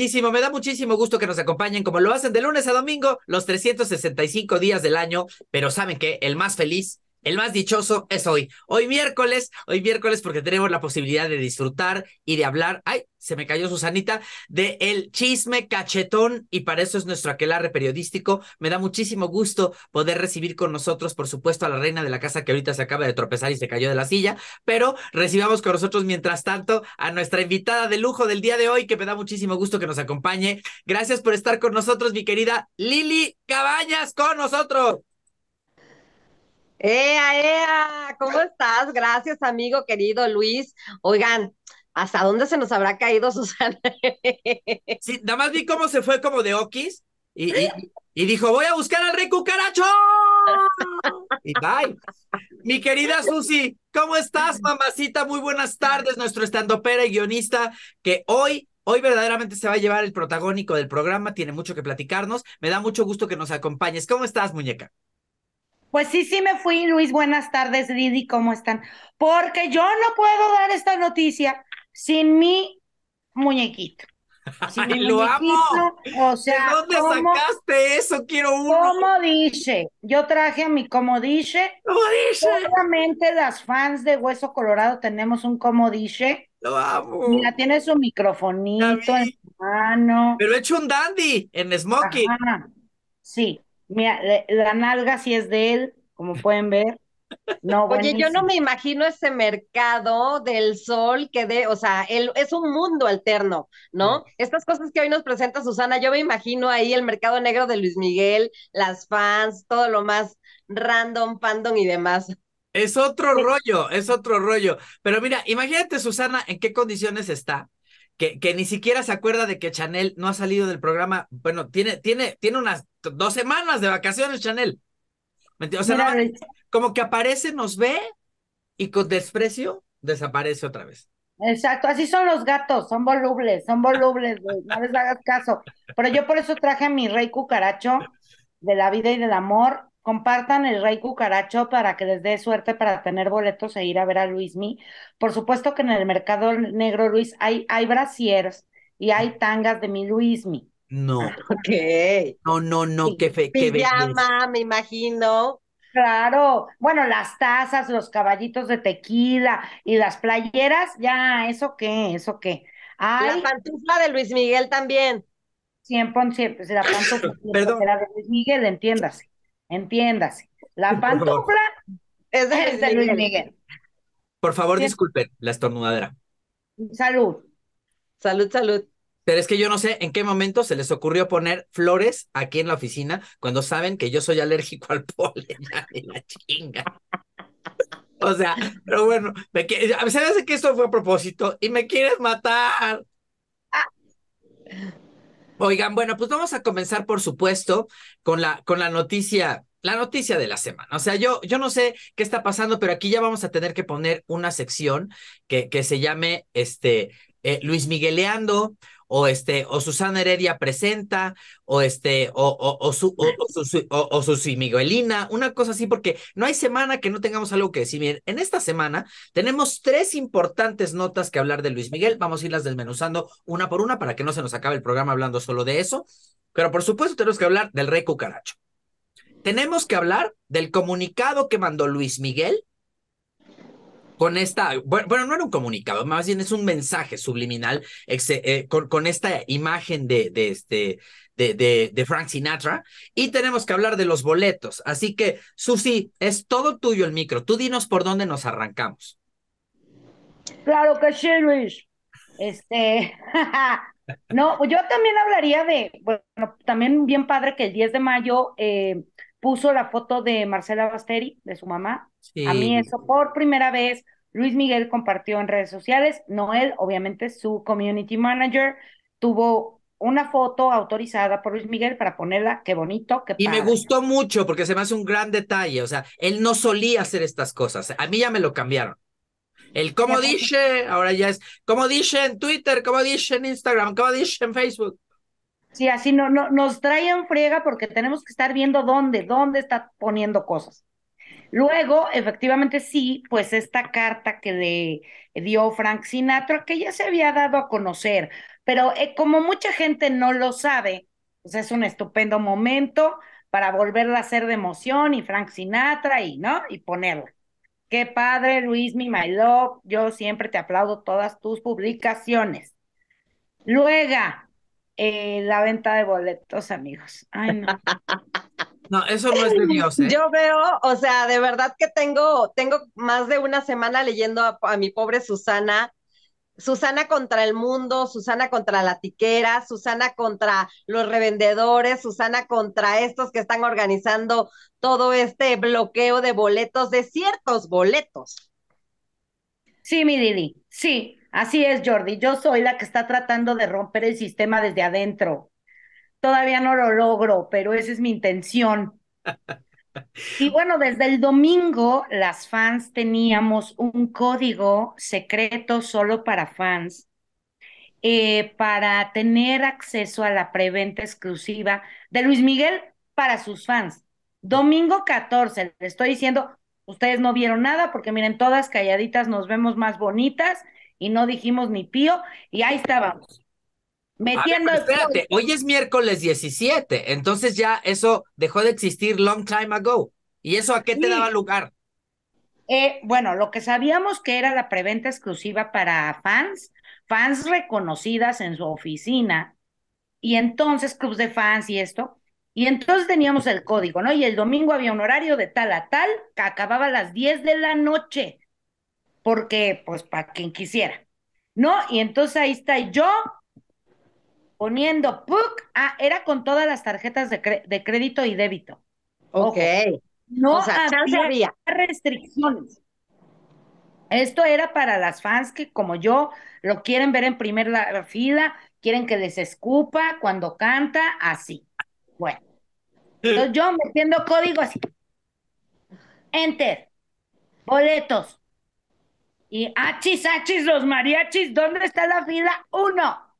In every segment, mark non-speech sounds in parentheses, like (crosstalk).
gallísimo. Me da muchísimo gusto que nos acompañen como lo hacen de lunes a domingo, los 365 días del año. Pero ¿saben qué? El más feliz el más dichoso es hoy. Hoy miércoles, hoy miércoles porque tenemos la posibilidad de disfrutar y de hablar. Ay, se me cayó Susanita, de el chisme cachetón y para eso es nuestro aquelarre periodístico. Me da muchísimo gusto poder recibir con nosotros, por supuesto, a la reina de la casa que ahorita se acaba de tropezar y se cayó de la silla, pero recibamos con nosotros mientras tanto a nuestra invitada de lujo del día de hoy que me da muchísimo gusto que nos acompañe. Gracias por estar con nosotros, mi querida Lili Cabañas, con nosotros. ¡Ea, ea! ¿Cómo estás? Gracias, amigo querido Luis. Oigan, ¿hasta dónde se nos habrá caído Susana? (laughs) sí, nada más vi cómo se fue como de Okis y, y, dijo, voy a buscar al rey cucaracho. y bye. Mi querida Susi, ¿cómo estás, mamacita? Muy buenas tardes, nuestro estandopera y guionista que hoy Hoy verdaderamente se va a llevar el protagónico del programa, tiene mucho que platicarnos. Me da mucho gusto que nos acompañes. ¿Cómo estás, muñeca? Pues sí, sí me fui, Luis. Buenas tardes, Didi, ¿cómo están? Porque yo no puedo dar esta noticia sin mi muñequito. (laughs) Sin lo amo. O sea, ¿De dónde sacaste eso? Quiero uno. ¿Cómo dice? Yo traje a mi como dice. ¿Cómo dice? Obviamente las fans de Hueso Colorado tenemos un como dice. Lo amo. Mira, tiene su microfonito en su mano. Pero he hecho un dandy en Smokey. Sí, Mira, la nalga sí es de él, como pueden ver. No, (laughs) Oye, yo no me imagino ese mercado del sol que de, o sea, él, es un mundo alterno, ¿no? Estas cosas que hoy nos presenta Susana, yo me imagino ahí el mercado negro de Luis Miguel, las fans, todo lo más random, fandom y demás. Es otro rollo, es otro rollo. Pero mira, imagínate, Susana, en qué condiciones está que, ni siquiera se acuerda de que Chanel no ha salido del programa. Bueno, tiene, tiene, tiene unas dos semanas de vacaciones, Chanel. O sea, como que aparece, nos ve y con desprecio desaparece otra vez. Exacto, así son los gatos, son volubles, son volubles, no les hagas caso. Pero yo por eso traje a mi rey cucaracho de la vida y del amor, compartan el Rey Cucaracho para que les dé suerte para tener boletos e ir a ver a Luismi. Por supuesto que en el mercado negro, Luis, hay, hay brasieres y hay tangas de mi Luismi. No. (laughs) Ok. No, no, no, qué fe, qué Pijama, me imagino. Claro, bueno, las tazas, los caballitos de tequila y las playeras, ya, ¿eso qué? ¿Eso qué? La pantufla de Luis Miguel también. 100%, pues la pantufla de Luis Miguel, entiéndase entiéndase. La pantufla es de, (laughs) Luis Miguel. Por favor, disculpen la estornudadera. Salud. Salud, salud. Pero es que yo no sé en qué momento se les ocurrió poner flores aquí en la oficina cuando saben que yo soy alérgico al polen. (laughs) de la chinga. O sea, pero bueno, me, se que esto fue a propósito y me quieres matar. Oigan, bueno, pues vamos a comenzar, por supuesto, con la, con la noticia, la noticia de la semana. O sea, yo, yo no sé qué está pasando, pero aquí ya vamos a tener que poner una sección que, que se llame este, eh, Luis Migueleando o este, o Susana Heredia presenta, o este, o, o, o su, o, o, su, o, Miguelina, una cosa así, porque no hay semana que no tengamos algo que decir. Miren, en esta semana tenemos tres importantes notas que hablar de Luis Miguel. Vamos a irlas desmenuzando una por una para que no se nos acabe el programa hablando solo de eso. Pero por supuesto tenemos que hablar del rey cucaracho. Tenemos que hablar del comunicado que mandó Luis Miguel con esta, bueno, no era un comunicado, más bien es un mensaje subliminal eh, con, esta imagen de, este, de, de, Frank Sinatra y tenemos que hablar de los boletos. Así que, Susi, es todo tuyo el micro. Tú dinos por dónde nos arrancamos. Claro que sí, Luis. Este, (laughs) no, yo también hablaría de, bueno, también bien padre que el 10 de mayo eh, puso la foto de Marcela Basteri, de su mamá. A mí eso por primera vez Luis Miguel compartió en redes sociales. Noel, obviamente su community manager, tuvo una foto autorizada por Luis Miguel para ponerla. Qué bonito, qué Y me gustó mucho porque se me hace un gran detalle. O sea, él no solía hacer estas cosas. A mí ya me lo cambiaron. El como dice, ahora ya es como dice en Twitter, como dice en Instagram, como dice en Facebook. Sí, así no, no, nos traen friega porque tenemos que estar viendo dónde, dónde está poniendo cosas. Luego, efectivamente, sí, pues esta carta que le dio Frank Sinatra, que ya se había dado a conocer, pero eh, como mucha gente no lo sabe, pues es un estupendo momento para volverla a hacer de emoción y Frank Sinatra y, ¿no? Y ponerla. Qué padre, Luis, mi my love. Yo siempre te aplaudo todas tus publicaciones. Luego, eh, la venta de boletos, amigos. Ay, no. (laughs) No, eso no es de Dios, ¿eh? Yo veo, o sea, de verdad que tengo, tengo más de una semana leyendo a, a mi pobre Susana Susana contra el mundo, Susana contra la tiquera, Susana contra los revendedores, Susana contra estos que están organizando todo este bloqueo de boletos, de ciertos boletos. Sí, mi Didi, sí, así es, Jordi. Yo soy la que está tratando de romper el sistema desde adentro. Todavía no lo logro, pero esa es mi intención. (laughs) Y bueno, desde el domingo las fans teníamos un código secreto solo para fans eh, para tener acceso a la preventa exclusiva de Luis Miguel para sus fans. Domingo 14, le estoy diciendo, ustedes no vieron nada porque miren, todas calladitas nos vemos más bonitas y no dijimos ni pío y ahí estábamos. Metiendo espérate, hoy es miércoles 17, entonces ya eso dejó de existir long time ago. ¿Y eso a qué te daba lugar? Eh, bueno, lo que sabíamos que era la preventa exclusiva para fans, fans reconocidas en su oficina, y entonces clubs de fans y esto, y entonces teníamos el código, ¿no? Y el domingo había un horario de tal a tal que acababa a las 10 de la noche, porque, pues, para quien quisiera, ¿no? Y entonces ahí está yo poniendo PUC, ah, era con todas las tarjetas de, de crédito y débito. Ok. no había, restricciones. Esto era para las fans que como yo lo quieren ver en primera fila, quieren que les escupa cuando canta, así. Bueno. Entonces yo metiendo código así. Enter. Boletos. Y achis, achis, los mariachis, ¿dónde está la fila? Uno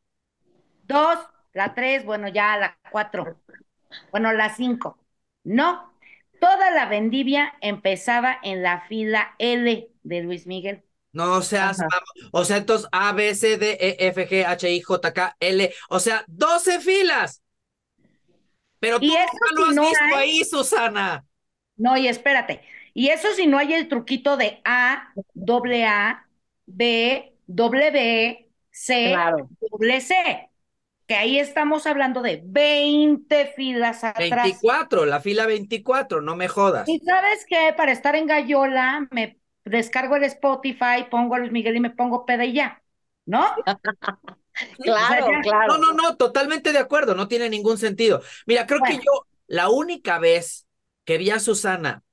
dos, la tres, bueno, ya la cuatro, bueno, la cinco. No, toda la vendivia empezaba en la fila L de Luis Miguel. No seas, o sea, entonces A, B, C, D, E, F, G, H, I, J, K, L, o sea, 12 filas. Pero tú no lo has visto ahí, Susana. No, y espérate. Y eso si no hay el truquito de A, doble A, B, W, C, doble C que ahí estamos hablando de 20 filas atrás. 24, la fila 24, no me jodas. Y sabes qué, para estar en Gallola, me descargo el Spotify, pongo a Luis Miguel y me pongo peda y ya, ¿no? (laughs) claro, claro. No, no, no, totalmente de acuerdo, no tiene ningún sentido. Mira, creo que yo, la única vez que vi a Susana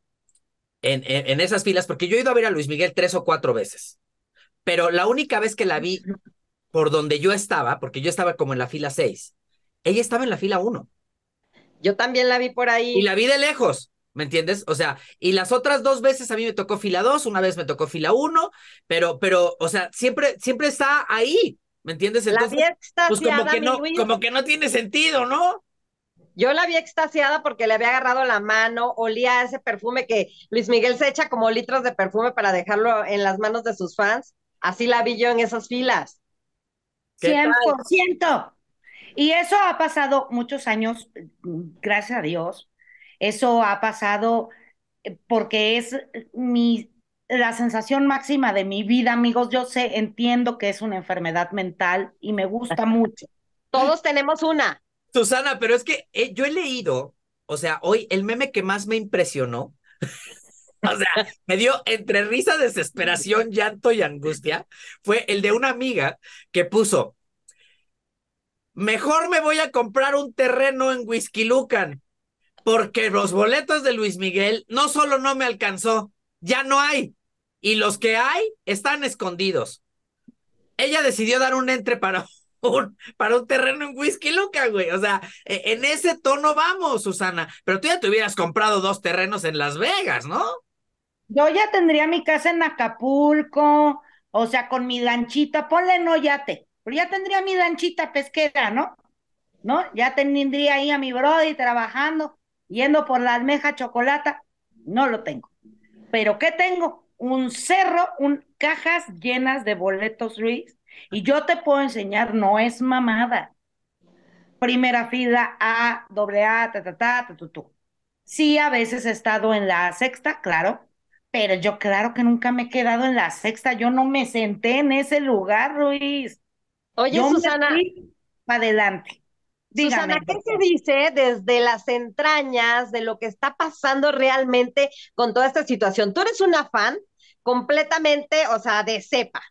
en, en, en esas filas, porque yo he ido a ver a Luis Miguel tres o cuatro veces, pero la única vez que la vi por donde yo estaba, porque yo estaba como en la fila 6, ella estaba en la fila 1. Yo también la vi por ahí. Y la vi de lejos, ¿me entiendes? O sea, y las otras dos veces a mí me tocó fila 2, una vez me tocó fila 1, pero, pero, o sea, siempre, siempre está ahí, ¿me entiendes? Entonces, la pues como que, no, como que no tiene sentido, ¿no? Yo la vi extasiada porque le había agarrado la mano, olía ese perfume que Luis Miguel se echa como litros de perfume para dejarlo en las manos de sus fans. Así la vi yo en esas filas. 100%. Y eso ha pasado muchos años, gracias a Dios. Eso ha pasado eh, porque es mi la sensación máxima de mi vida, amigos. Yo sé, entiendo que es una enfermedad mental y me gusta mucho. Todos tenemos una. Susana, pero es que eh, yo he leído, o sea, hoy el meme que más me impresionó, (laughs) o sea, me dio entre risa, desesperación, llanto y angustia, fue el de una amiga que puso, mejor me voy a comprar un terreno en Whisky Lucan, porque los boletos de Luis Miguel no solo no me alcanzó, ya no hay. Y los que hay están escondidos. Ella decidió dar un entre para un, para un terreno en Whisky Lucan, güey. O sea, e, en ese tono vamos, Susana. Pero tú ya te hubieras comprado dos terrenos en Las Vegas, ¿no? Yo ya tendría mi casa en Acapulco, o sea, con mi lanchita, ponle no yate pero ya tendría mi lanchita pesquera, ¿no? ¿No? Ya tendría ahí a mi brody trabajando, yendo por la almeja chocolata. No lo tengo. Pero ¿qué tengo? Un cerro, un, cajas llenas de boletos, Luis. Y yo te puedo enseñar, no es mamada. Primera fila, A, doble A, ta, ta, ta, ta, tu, tu. Sí, a veces he estado en la sexta, claro, pero yo claro que nunca me he quedado en la sexta. Yo no me senté en ese lugar, Luis. Oye, Yo Susana, para adelante. Dígame, Susana, ¿qué se dice desde las entrañas de lo que está pasando realmente con toda esta situación? Tú eres una fan completamente, o sea, de cepa.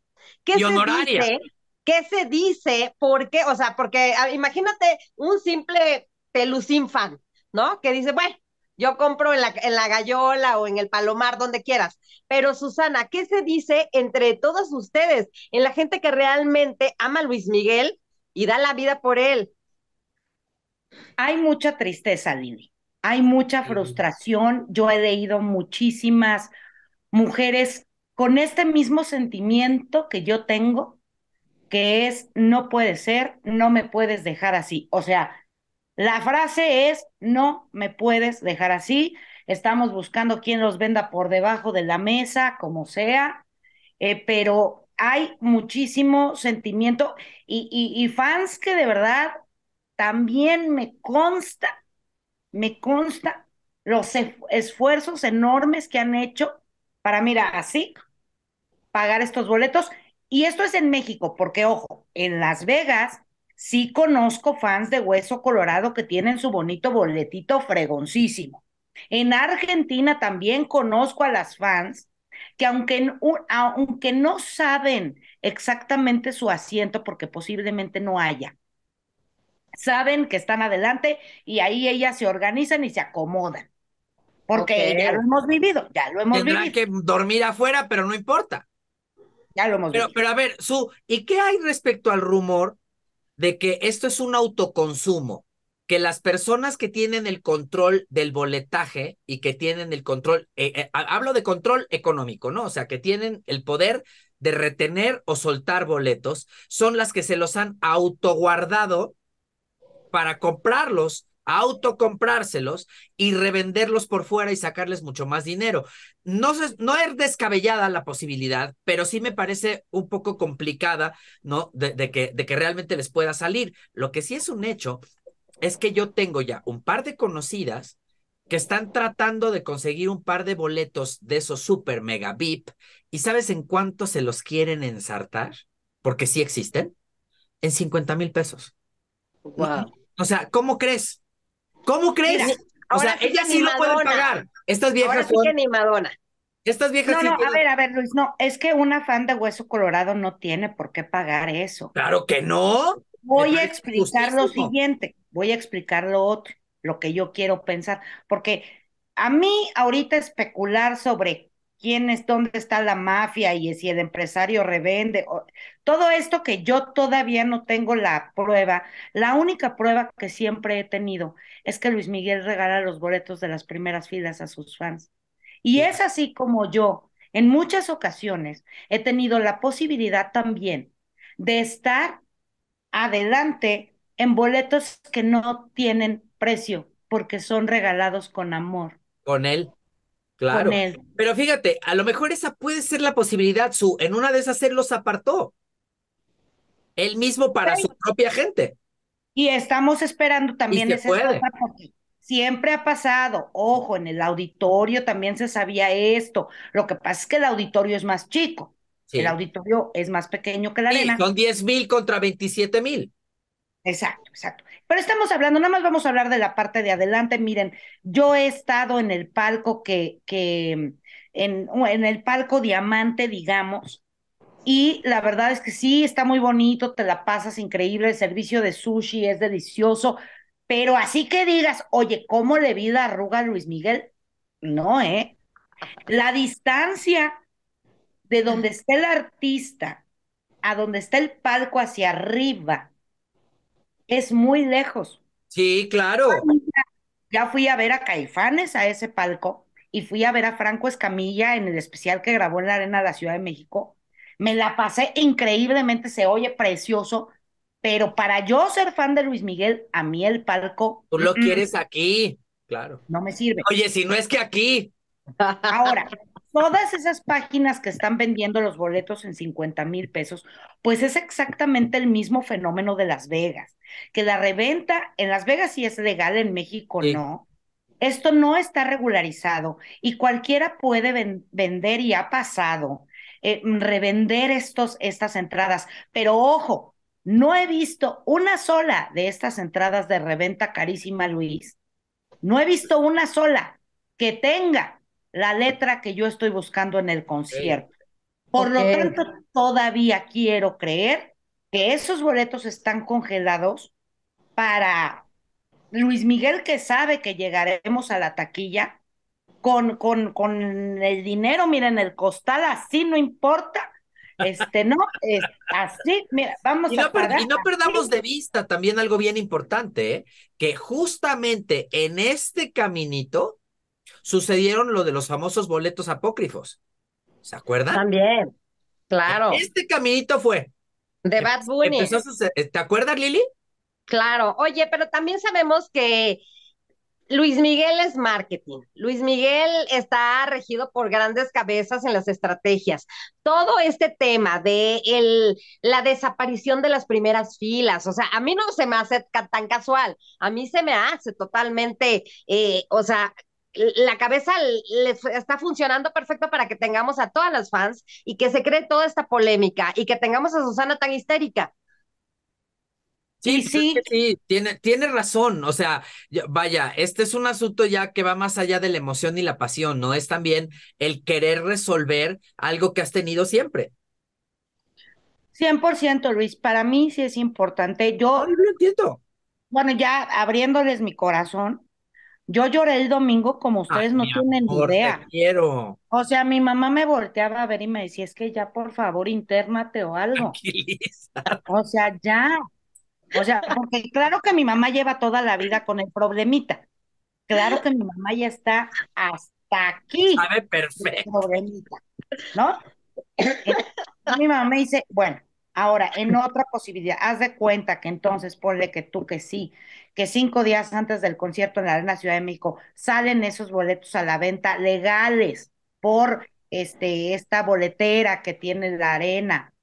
¿Qué Y se dice? ¿Qué se dice? ¿Por qué? O sea, porque ah, imagínate un simple pelucín fan, ¿no? Que dice, bueno, yo compro en la, en la Gallola o en el Palomar, donde quieras. Pero Susana, ¿qué se dice entre todos ustedes, en la gente que realmente ama a Luis Miguel y da la vida por él? Hay mucha tristeza, Lili. Hay mucha frustración. Yo he leído muchísimas mujeres con este mismo sentimiento que yo tengo, que es, no puede ser, no me puedes dejar así. O sea, la frase es, no me puedes dejar así. Estamos buscando quién los venda por debajo de la mesa, como sea, eh, pero hay muchísimo sentimiento y, fans que de verdad también me consta, me consta los esfuerzos enormes que han hecho para, mira, así, pagar estos boletos. Y esto es en México, porque ojo, en Las Vegas sí conozco fans de Hueso Colorado que tienen su bonito boletito fregoncísimo. En Argentina también conozco a las fans que aunque, aunque no saben exactamente su asiento, porque posiblemente no haya, saben que están adelante y ahí ellas se organizan y se acomodan, porque ya lo hemos vivido, ya lo hemos Tendrán vivido, que dormir afuera, pero no importa. Ya lo hemos Pero, pero a ver, Su, ¿y qué hay respecto al rumor de que esto es un autoconsumo? Que las personas que tienen el control del boletaje y que tienen el control, eh, eh, ha- hablo de control económico, ¿no? O sea, que tienen el poder de retener o soltar boletos, son las que se los han autoguardado para comprarlos, autocomprárselos y revenderlos por fuera y sacarles mucho más dinero. No, no es descabellada la posibilidad, pero sí me parece un poco complicada, ¿no? De, de que, de que realmente les pueda salir. Lo que sí es un hecho es que yo tengo ya un par de conocidas que están tratando de conseguir un par de boletos de esos super mega VIP y ¿sabes en cuánto se los quieren ensartar? Porque sí existen. En 50 mil pesos. Wow. O sea, ¿cómo crees? ¿Cómo crees? Mira, o ahora sea, sí ellas sí lo pueden pagar. Estas Ahora viejas sí son, que ni Madonna. estas viejas No, sí no, a ver, a ver, Luis, no, es que una fan de Hueso Colorado no tiene por qué pagar eso. Claro que no. Voy a explicar lo siguiente, voy a explicar lo otro, lo que yo quiero pensar, porque a mí ahorita especular sobre quién es, dónde está la mafia y si el empresario revende, o- todo esto que yo todavía no tengo la prueba, la única prueba que siempre he tenido es que Luis Miguel regala los boletos de las primeras filas a sus fans. Y es así como yo, en muchas ocasiones, he tenido la posibilidad también de estar adelante en boletos que no tienen precio porque son regalados con amor, Con él, con claro. él. Pero fíjate, a lo mejor esa puede ser la posibilidad, su, en una de esas él los apartó. Él mismo para su propia gente. Y estamos esperando también se esa puede. cosa porque siempre ha pasado, ojo, en el auditorio también se sabía esto. Lo que pasa es que el auditorio es más chico, Sí. el auditorio es más pequeño que la Sí, arena. son 10 mil contra 27 mil. Exacto, exacto. Pero estamos hablando, nada más vamos a hablar de la parte de adelante. Miren, yo he estado en el palco que, que en, en el palco diamante, digamos, y la verdad es que sí, está muy bonito, te la pasas increíble, el servicio de sushi es delicioso, pero así que digas, oye, ¿cómo le vi la arruga a Luis Miguel? No, ¿eh? La distancia de donde está el artista a donde está el palco hacia arriba es muy lejos. Sí, claro. Ya fui a ver a Caifanes a ese palco y fui a ver a Franco Escamilla en el especial que grabó en la Arena de la Ciudad de México. Me la pasé increíblemente, se oye precioso, pero para yo ser fan de Luis Miguel, a mí el palco Tú lo mm, quieres aquí. Claro. no me sirve. Oye, si no es que aquí. Ahora, todas esas páginas que están vendiendo los boletos en 50 mil pesos, pues es exactamente el mismo fenómeno de Las Vegas, que la reventa en Las Vegas sí es legal, en México no. Esto no está regularizado y cualquiera puede vender y ha pasado, eh, revender estos, estas entradas. Pero ojo, no he visto una sola de estas entradas de reventa carísima, Luis. No he visto una sola que tenga la letra que yo estoy buscando en el concierto. Por lo tanto, todavía quiero creer que esos boletos están congelados para Luis Miguel que sabe que llegaremos a la taquilla con, con, con el dinero, miren, el costal así no importa. Este, no, es así, mira, vamos y no, a Y no perdamos de vista también algo bien importante, ¿eh? que justamente en este caminito sucedieron lo de los famosos boletos apócrifos. ¿Se acuerdan? También, claro. Este caminito fue. De Bad Bunny. ¿Te acuerdas, Lili? Claro. Oye, pero también sabemos que Luis Miguel es marketing. Luis Miguel está regido por grandes cabezas en las estrategias. Todo este tema de el, la desaparición de las primeras filas, o sea, a mí no se me hace tan casual, a mí se me hace totalmente, eh, o sea, la cabeza les está funcionando perfecto para que tengamos a todas las fans y que se cree toda esta polémica y que tengamos a Susana tan histérica. Sí, sí, sí, tiene, tiene razón. O sea, vaya, este es un asunto ya que va más allá de la emoción y la pasión, ¿no? Es también el querer resolver algo que has tenido siempre. 100%, Luis, para mí sí es importante. Yo, lo entiendo. Bueno, ya abriéndoles mi corazón, yo lloré el domingo como ustedes no tienen ni idea. quiero. O sea, mi mamá me volteaba a ver y me decía, es que ya por favor intérnate o (laughs) algo. O sea, ya. O sea, porque claro que mi mamá lleva toda la vida con el problemita. Claro que mi mamá ya está hasta aquí. Sabe perfecto. Problemita, ¿no? (laughs) mi mamá me dice, bueno, ahora en otra posibilidad, haz de cuenta que entonces ponle que tú que sí, que cinco días antes del concierto en la Arena Ciudad de México salen esos boletos a la venta legales por este, esta boletera que tiene la arena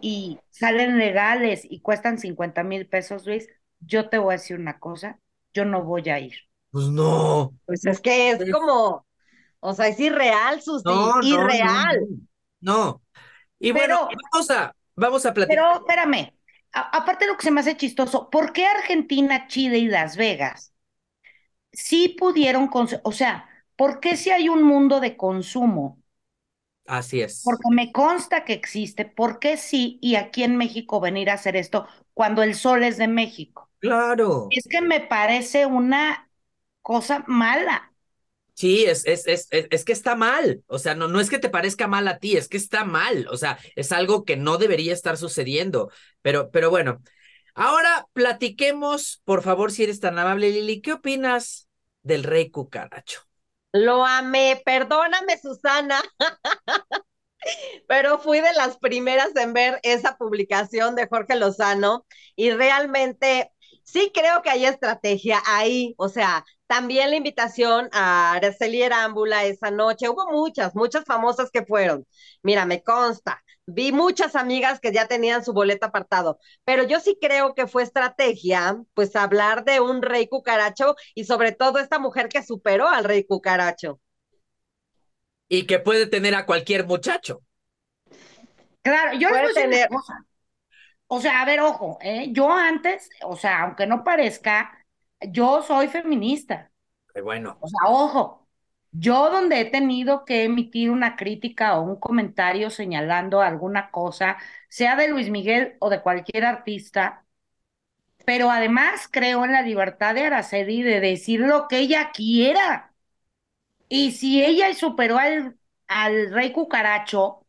y salen legales y cuestan 50 mil pesos, Luis, yo te voy a decir una cosa, yo no voy a ir. Pues no. Pues es que es como, o sea, es irreal, Susi, no, irreal. No, Y bueno, vamos a, vamos a platicar. Pero espérame, aparte de lo que se me hace chistoso, ¿por qué Argentina, Chile y Las Vegas sí pudieron, o sea, ¿por qué si hay un mundo de consumo? Así es. Porque me consta que existe, ¿por qué sí y aquí en México venir a hacer esto cuando el sol es de México? Claro. Es que me parece una cosa mala. Sí, es, es, es, es, que está mal. O sea, no, no es que te parezca mal a ti, es que está mal. O sea, es algo que no debería estar sucediendo. Pero, pero bueno, ahora platiquemos, por favor, si eres tan amable, Lili, ¿qué opinas del rey cucaracho? Lo amé, perdóname, Susana. (laughs) Pero fui de las primeras en ver esa publicación de Jorge Lozano y realmente sí creo que hay estrategia ahí, o sea, también la invitación a Araceli Arámbula esa noche, hubo muchas, muchas famosas que fueron. Mira, me consta, vi muchas amigas que ya tenían su boleto apartado, pero yo sí creo que fue estrategia, pues hablar de un rey cucaracho y sobre todo esta mujer que superó al rey cucaracho. Y que puede tener a cualquier muchacho. Claro, yo puede tener. O sea, a ver, ojo, ¿eh? yo antes, o sea, aunque no parezca, yo soy feminista. Qué bueno. O sea, ojo, yo donde he tenido que emitir una crítica o un comentario señalando alguna cosa, sea de Luis Miguel o de cualquier artista, pero además creo en la libertad de Araceli de decir lo que ella quiera. Y si ella superó al, al rey cucaracho,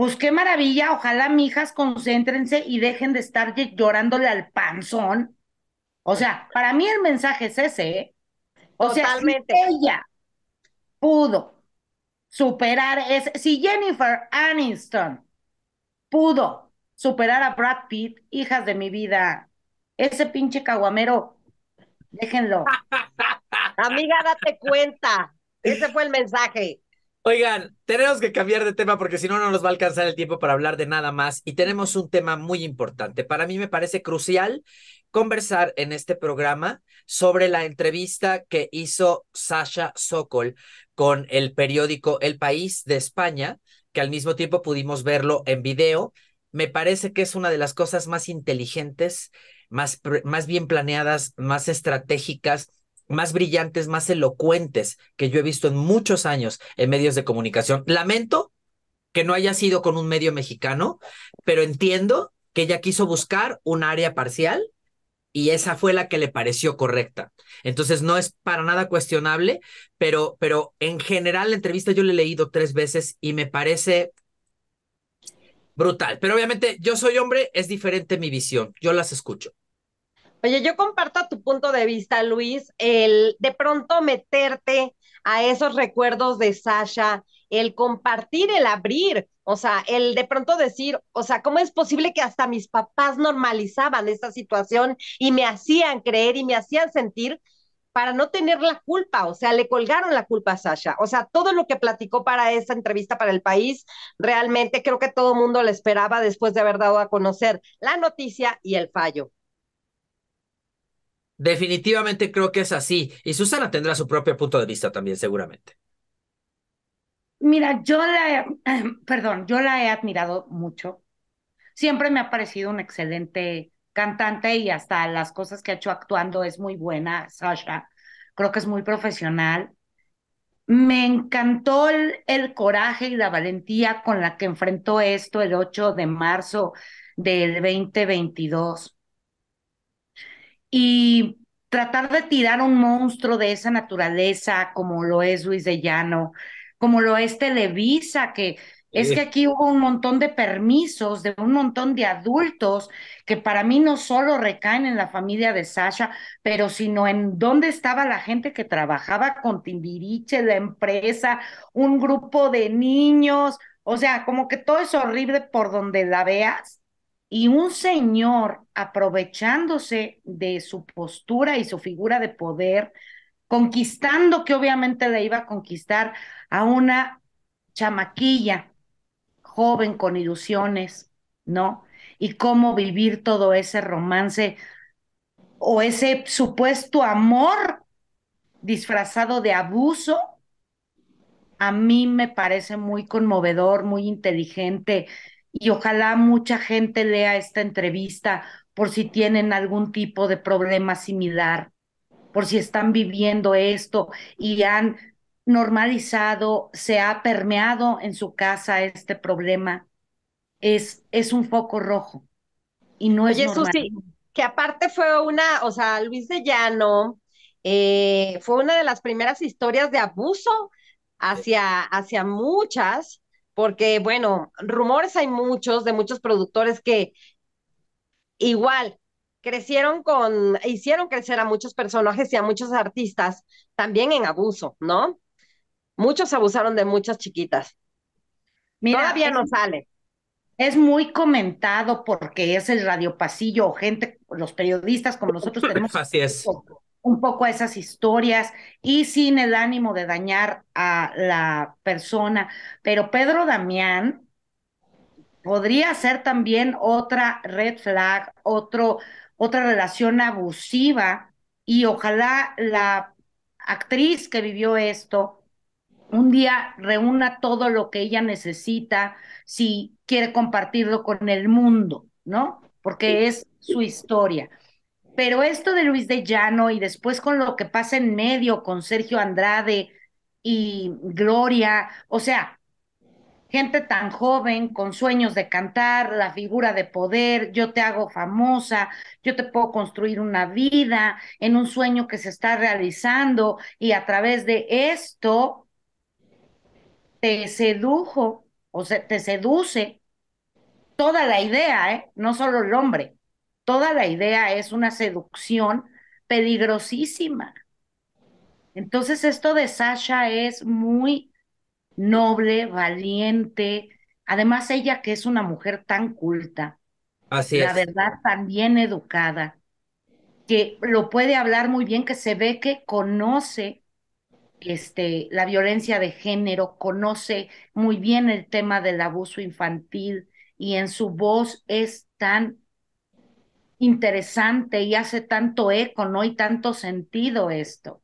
pues qué maravilla, ojalá mijas concéntrense y dejen de estar llorándole al panzón o sea, para mí el mensaje es ese, ¿eh? O sea, si ella pudo superar ese, si Jennifer Aniston pudo superar a Brad Pitt, hijas de mi vida, ese pinche caguamero, déjenlo. (laughs) Amiga, date cuenta. Ese fue el mensaje. Oigan, tenemos que cambiar de tema porque si no, no nos va a alcanzar el tiempo para hablar de nada más. Y tenemos un tema muy importante. Para mí me parece crucial conversar en este programa sobre la entrevista que hizo Sasha Sokol con el periódico El País de España, que al mismo tiempo pudimos verlo en video. Me parece que es una de las cosas más inteligentes, más, más bien planeadas, más estratégicas más brillantes, más elocuentes que yo he visto en muchos años en medios de comunicación. Lamento que no haya sido con un medio mexicano, pero entiendo que ella quiso buscar un área parcial y esa fue la que le pareció correcta. Entonces no es para nada cuestionable, pero, pero en general la entrevista yo la he leído tres veces y me parece brutal. Pero obviamente yo soy hombre, es diferente mi visión, yo las escucho. Oye, yo comparto tu punto de vista, Luis, el de pronto meterte a esos recuerdos de Sasha, el compartir, el abrir, o sea, el de pronto decir, o sea, ¿cómo es posible que hasta mis papás normalizaban esta situación y me hacían creer y me hacían sentir para no tener la culpa, o sea, le colgaron la culpa a Sasha. O sea, todo lo que platicó para esa entrevista para el país, realmente creo que todo el mundo le esperaba después de haber dado a conocer la noticia y el fallo. Definitivamente creo que es así. Y Susana tendrá su propio punto de vista también, seguramente. Mira, yo la, (clears throat) perdón, yo la he admirado mucho. Siempre me ha parecido un excelente cantante y hasta las cosas que ha hecho actuando es muy buena, Sasha. Creo que es muy profesional. Me encantó el, el coraje y la valentía con la que enfrentó esto el 8 de marzo del 2022 y tratar de tirar un monstruo de esa naturaleza como lo es Luis de Llano, como lo es Televisa, que es que aquí hubo un montón de permisos de un montón de adultos que para mí no solo recaen en la familia de Sasha, pero sino en dónde estaba la gente que trabajaba con Timbiriche, la empresa, un grupo de niños, o sea, como que todo es horrible por donde la veas y un señor aprovechándose de su postura y su figura de poder, conquistando que obviamente le iba a conquistar a una chamaquilla joven con ilusiones, ¿no? Y cómo vivir todo ese romance o ese supuesto amor disfrazado de abuso, a mí me parece muy conmovedor, muy inteligente, y ojalá mucha gente lea esta entrevista por si tienen algún tipo de problema similar, por si están viviendo esto y han normalizado, se ha permeado en su casa este problema. Es, es un foco rojo y no es normal. que aparte fue una, o sea, Luis de Llano eh, fue una de las primeras historias de abuso hacia, hacia muchas porque bueno, rumores hay muchos de muchos productores que igual crecieron con, hicieron crecer a muchos personajes y a muchos artistas también en abuso, ¿no? Muchos abusaron de muchas chiquitas. Todavía no sale. Es muy comentado porque es el radio pasillo o gente, los periodistas como nosotros (laughs) tenemos. Así es un poco a esas historias y sin el ánimo de dañar a la persona. Pero Pedro Damián podría ser también otra red flag, otro, otra relación abusiva y ojalá la actriz que vivió esto un día reúna todo lo que ella necesita si quiere compartirlo con el mundo, ¿no? Porque es su historia. Pero esto de Luis de Llano y después con lo que pasa en medio con Sergio Andrade y Gloria, o sea, gente tan joven con sueños de cantar, la figura de poder, yo te hago famosa, yo te puedo construir una vida en un sueño que se está realizando y a través de esto te sedujo, o sea, te seduce toda la idea, ¿eh? no solo el hombre toda la idea es una seducción peligrosísima. Entonces esto de Sasha es muy noble, valiente, además ella que es una mujer tan culta, Así la verdad tan bien educada, que lo puede hablar muy bien, que se ve que conoce este, la violencia de género, conoce muy bien el tema del abuso infantil y en su voz es tan interesante y hace tanto eco, ¿no? Y tanto sentido esto.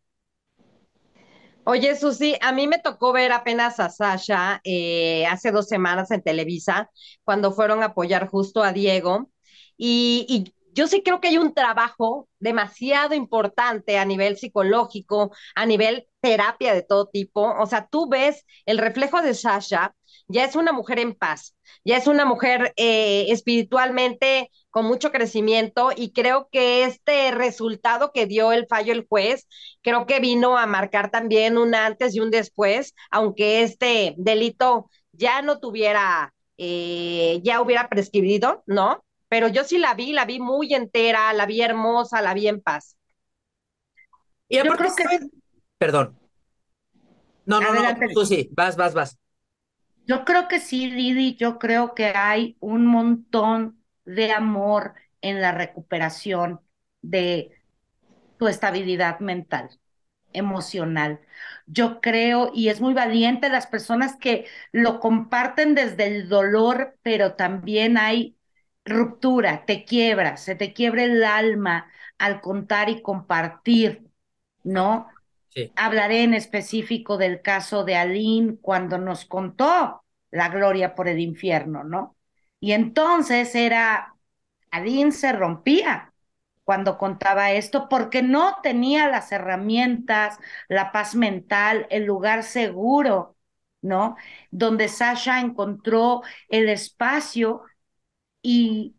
Oye, Susi, a mí me tocó ver apenas a Sasha eh, hace dos semanas en Televisa, cuando fueron a apoyar justo a Diego. Y, y, yo sí creo que hay un trabajo demasiado importante a nivel psicológico, a nivel terapia de todo tipo. O sea, tú ves el reflejo de Sasha, ya es una mujer en paz, ya es una mujer eh, espiritualmente con mucho crecimiento y creo que este resultado que dio el fallo el juez, creo que vino a marcar también un antes y un después, aunque este delito ya no tuviera, eh, ya hubiera prescribido, ¿no? pero yo sí la vi, la vi muy entera, la vi hermosa, la vi en paz. Y aparte, yo creo que... Perdón. No, no, no, tú sí, vas, vas, vas. Yo creo que sí, Didi, yo creo que hay un montón de amor en la recuperación de tu estabilidad mental, emocional. Yo creo, y es muy valiente las personas que lo comparten desde el dolor, pero también hay ruptura, te quiebra, se te quiebra el alma al contar y compartir, ¿no? Sí. Hablaré en específico del caso de Aline cuando nos contó la gloria por el infierno, ¿no? Y entonces era, Aline se rompía cuando contaba esto porque no tenía las herramientas, la paz mental, el lugar seguro, ¿no? Donde Sasha encontró el espacio y,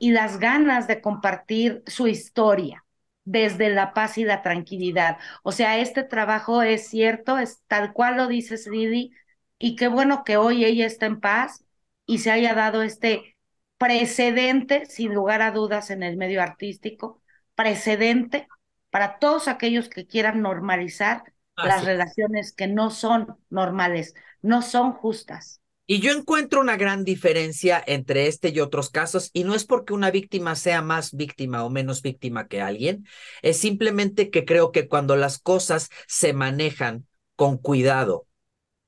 las ganas de compartir su historia desde la paz y la tranquilidad. O sea, este trabajo es cierto, es tal cual lo dices, Lidi, y qué bueno que hoy ella está en paz y se haya dado este precedente, sin lugar a dudas, en el medio artístico, precedente para todos aquellos que quieran normalizar las relaciones que no son normales, no son justas. Y yo encuentro una gran diferencia entre este y otros casos, y no es porque una víctima sea más víctima o menos víctima que alguien, es simplemente que creo que cuando las cosas se manejan con cuidado,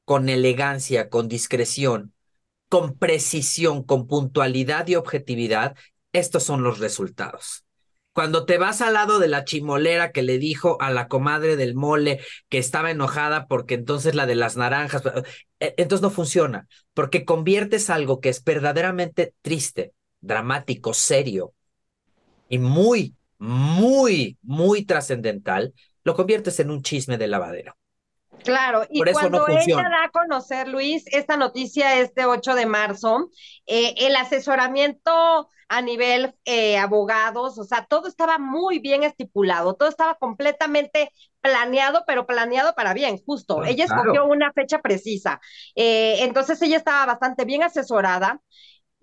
con elegancia, con discreción, con precisión, con puntualidad y objetividad, estos son los resultados. Cuando te vas al lado de la chimolera que le dijo a la comadre del mole que estaba enojada porque entonces la de las naranjas, eh, entonces no funciona, porque conviertes algo que es verdaderamente triste, dramático, serio y muy, muy, muy trascendental, lo conviertes en un chisme de lavadero. Claro, y cuando ella da a conocer, Luis, esta noticia este 8 de marzo, eh, el asesoramiento a nivel eh, abogados, o sea, todo estaba muy bien estipulado, todo estaba completamente planeado, pero planeado para bien, justo. ella escogió una fecha precisa. Eh, entonces ella estaba bastante bien asesorada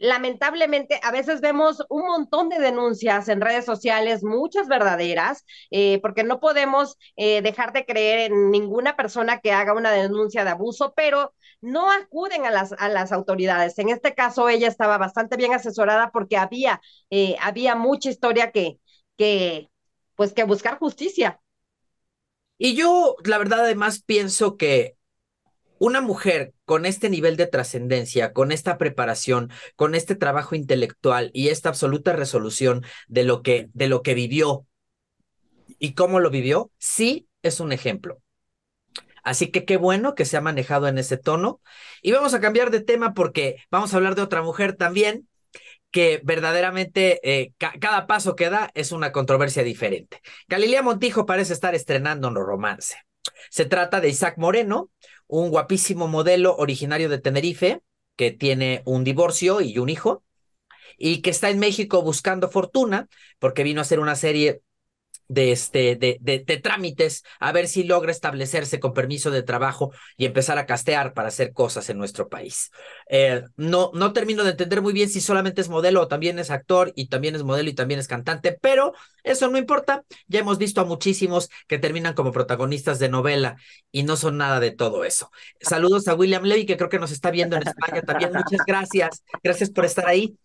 lamentablemente a veces vemos un montón de denuncias en redes sociales, muchas verdaderas, eh, porque no podemos eh, dejar de creer en ninguna persona que haga una denuncia de abuso, pero no acuden a las, a las autoridades. En este caso, ella estaba bastante bien asesorada porque había, eh, había mucha historia que, que, pues, que buscar justicia. Y yo, la verdad, además pienso que una mujer con este nivel de trascendencia, con esta preparación, con este trabajo intelectual y esta absoluta resolución de lo que, de lo que vivió y cómo lo vivió, sí es un ejemplo. Así que qué bueno que se ha manejado en ese tono. Y vamos a cambiar de tema porque vamos a hablar de otra mujer también que verdaderamente eh, cada paso que da es una controversia diferente. Galilea Montijo parece estar estrenando un romance. Se trata de Isaac Moreno, un guapísimo modelo originario de Tenerife, que tiene un divorcio y un hijo, y que está en México buscando fortuna, porque vino a hacer una serie de, este, de, de, trámites, a ver si logra establecerse con permiso de trabajo y empezar a castear para hacer cosas en nuestro país. Eh, no, no termino de entender muy bien si solamente es modelo o también es actor y también es modelo y también es cantante, pero eso no importa. Ya hemos visto a muchísimos que terminan como protagonistas de novela y no son nada de todo eso. Saludos a William Levy, que creo que nos está viendo en España también. Muchas gracias. Gracias por estar ahí.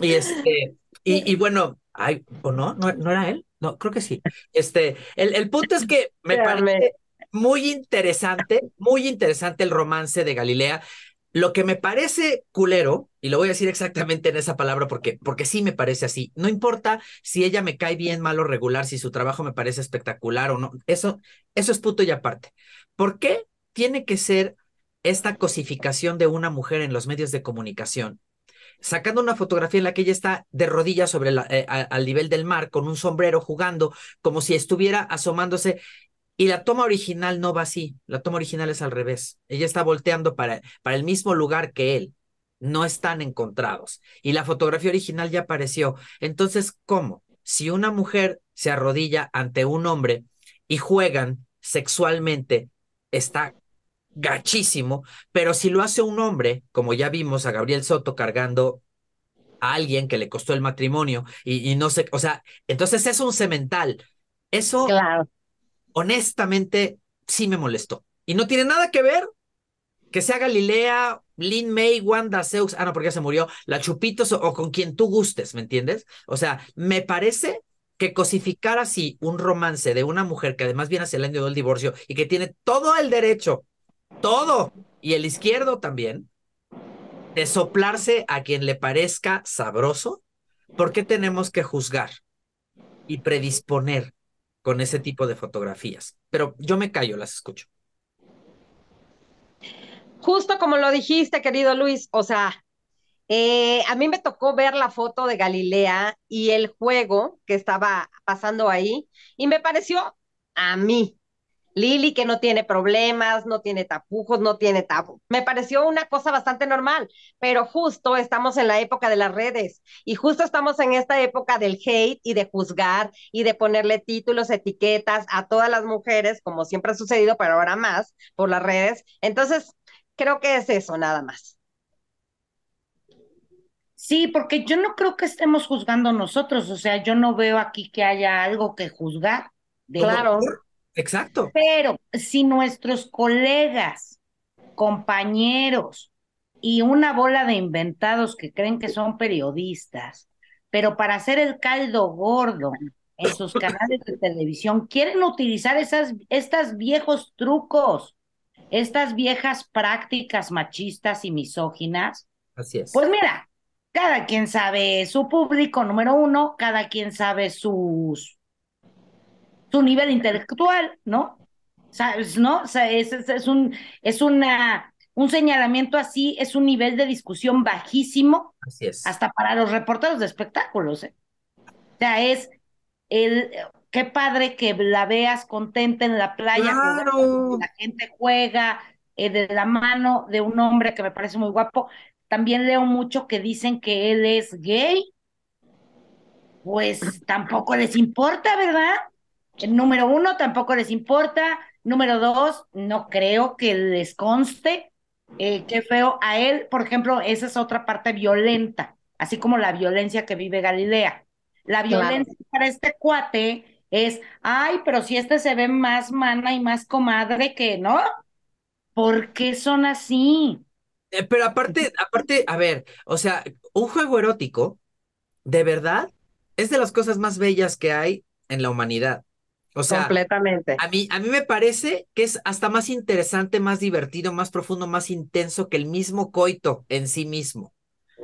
Y este, y, y bueno, ay, ¿o no? ¿No, no era él? No, creo que sí. Este, el, el punto es que me parece, muy interesante, muy interesante el romance de Galilea. Lo que me parece culero, y lo voy a decir exactamente en esa palabra porque, porque sí me parece así, no importa si ella me cae bien, mal o regular, si su trabajo me parece espectacular o no, eso, eso es puto y aparte. ¿Por qué tiene que ser esta cosificación de una mujer en los medios de comunicación? Sacando una fotografía en la que ella está de rodillas sobre eh, al nivel del mar, con un sombrero jugando, como si estuviera asomándose y la toma original no va así, la toma original es al revés. Ella está volteando para, para el mismo lugar que él. No están encontrados. Y la fotografía original ya apareció. Entonces, ¿cómo? Si una mujer se arrodilla ante un hombre y juegan sexualmente, está gachísimo, pero si lo hace un hombre, como ya vimos a Gabriel Soto cargando a alguien que le costó el matrimonio y, y no sé, o sea, entonces es un cemental. Eso Claro. honestamente sí me molestó. Y no tiene nada que ver que sea Galilea, Lin May, Wanda Zeus, ah, no, porque ya se murió, la Chupitos o, o con quien tú gustes, ¿me entiendes? O sea, me parece que cosificar así un romance de una mujer que además viene hacia el año del divorcio y que tiene todo el derecho, todo, y el izquierdo también, de soplarse a quien le parezca sabroso, ¿por qué tenemos que juzgar y predisponer con ese tipo de fotografías? Pero yo me callo, las escucho. Justo como lo dijiste, querido Luis, o sea, eh, a mí me tocó ver la foto de Galilea y el juego que estaba pasando ahí y me pareció a mí, Lili, que no tiene problemas, no tiene tapujos, no tiene tabú. Me pareció una cosa bastante normal, pero justo estamos en la época de las redes y justo estamos en esta época del hate y de juzgar y de ponerle títulos, etiquetas a todas las mujeres, como siempre ha sucedido, pero ahora más por las redes. Entonces, creo que es eso, nada más. Sí, porque yo no creo que estemos juzgando nosotros, o sea, yo no veo aquí que haya algo que juzgar. de- Claro. Exacto. Pero si nuestros colegas, compañeros y una bola de inventados que creen que son periodistas, pero para hacer el caldo gordo en sus canales de televisión, quieren utilizar esas, estas viejos trucos, estas viejas prácticas machistas y misóginas, Así es. pues mira, cada quien sabe su público número uno, cada quien sabe sus su nivel intelectual, ¿no? ¿Sabes, no? O sea, es, es, es un es una un señalamiento así, es un nivel de discusión bajísimo Así es. hasta para los reporteros de espectáculos, ¿eh? O sea, es el qué padre que la veas contenta en la playa, jugando, Claro. la gente juega eh, de la mano de un hombre que me parece muy guapo. También leo mucho que dicen que él es gay. Pues tampoco les importa, ¿verdad? Número uno, tampoco les importa. Número dos, no creo que les conste. Eh, qué feo. A él, por ejemplo, esa es otra parte violenta, así como la violencia que vive Galilea. La Claro. violencia para este cuate es, ay, pero si este se ve más mana y más comadre que, ¿no? ¿Por qué son así? Eh, pero aparte, aparte, a ver, o sea, un juego erótico, de verdad, es de las cosas más bellas que hay en la humanidad. O sea, Completamente. a mí, a mí me parece que es hasta más interesante, más divertido, más profundo, más intenso que el mismo coito en sí mismo.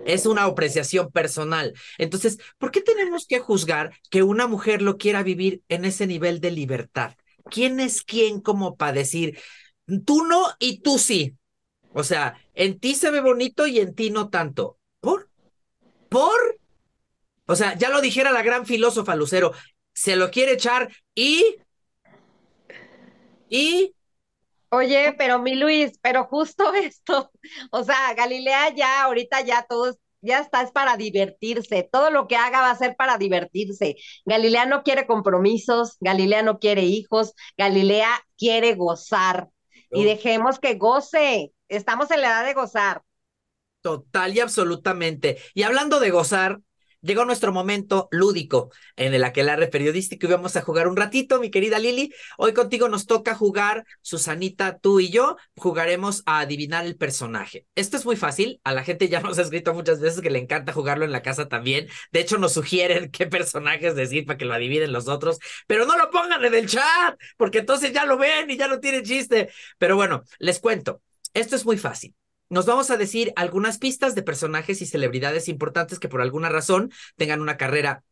Es una apreciación personal. Entonces, ¿por qué tenemos que juzgar que una mujer lo quiera vivir en ese nivel de libertad? ¿Quién es quién como para decir, tú no y tú sí? O sea, en ti se ve bonito y en ti no tanto. ¿Por? ¿Por? O sea, ya lo dijera la gran filósofa Lucero, se lo quiere echar y... Y... Oye, pero mi Luis, pero justo (laughs) esto, o sea, Galilea ya ahorita ya todo es- ya está es para divertirse, todo lo que haga va a ser para divertirse. Galilea no quiere compromisos, Galilea no quiere hijos, Galilea quiere gozar y dejemos que goce. Estamos en la edad de gozar. Total y absolutamente. Y hablando de gozar, llegó nuestro momento lúdico en el aquelarre periodístico y vamos a jugar un ratito, mi querida Lili. Hoy contigo nos toca jugar, Susanita, tú y yo, jugaremos a adivinar el personaje. Esto es muy fácil, a la gente ya nos ha escrito muchas veces que le encanta jugarlo en la casa también. De hecho, nos sugieren (laughs) qué personajes decir para que lo adivinen los otros, pero no lo pongan en el chat, porque entonces ya lo ven y ya no tiene chiste. Pero bueno, les cuento, esto es muy fácil nos vamos a decir algunas pistas de personajes y celebridades importantes que por alguna razón tengan una carrera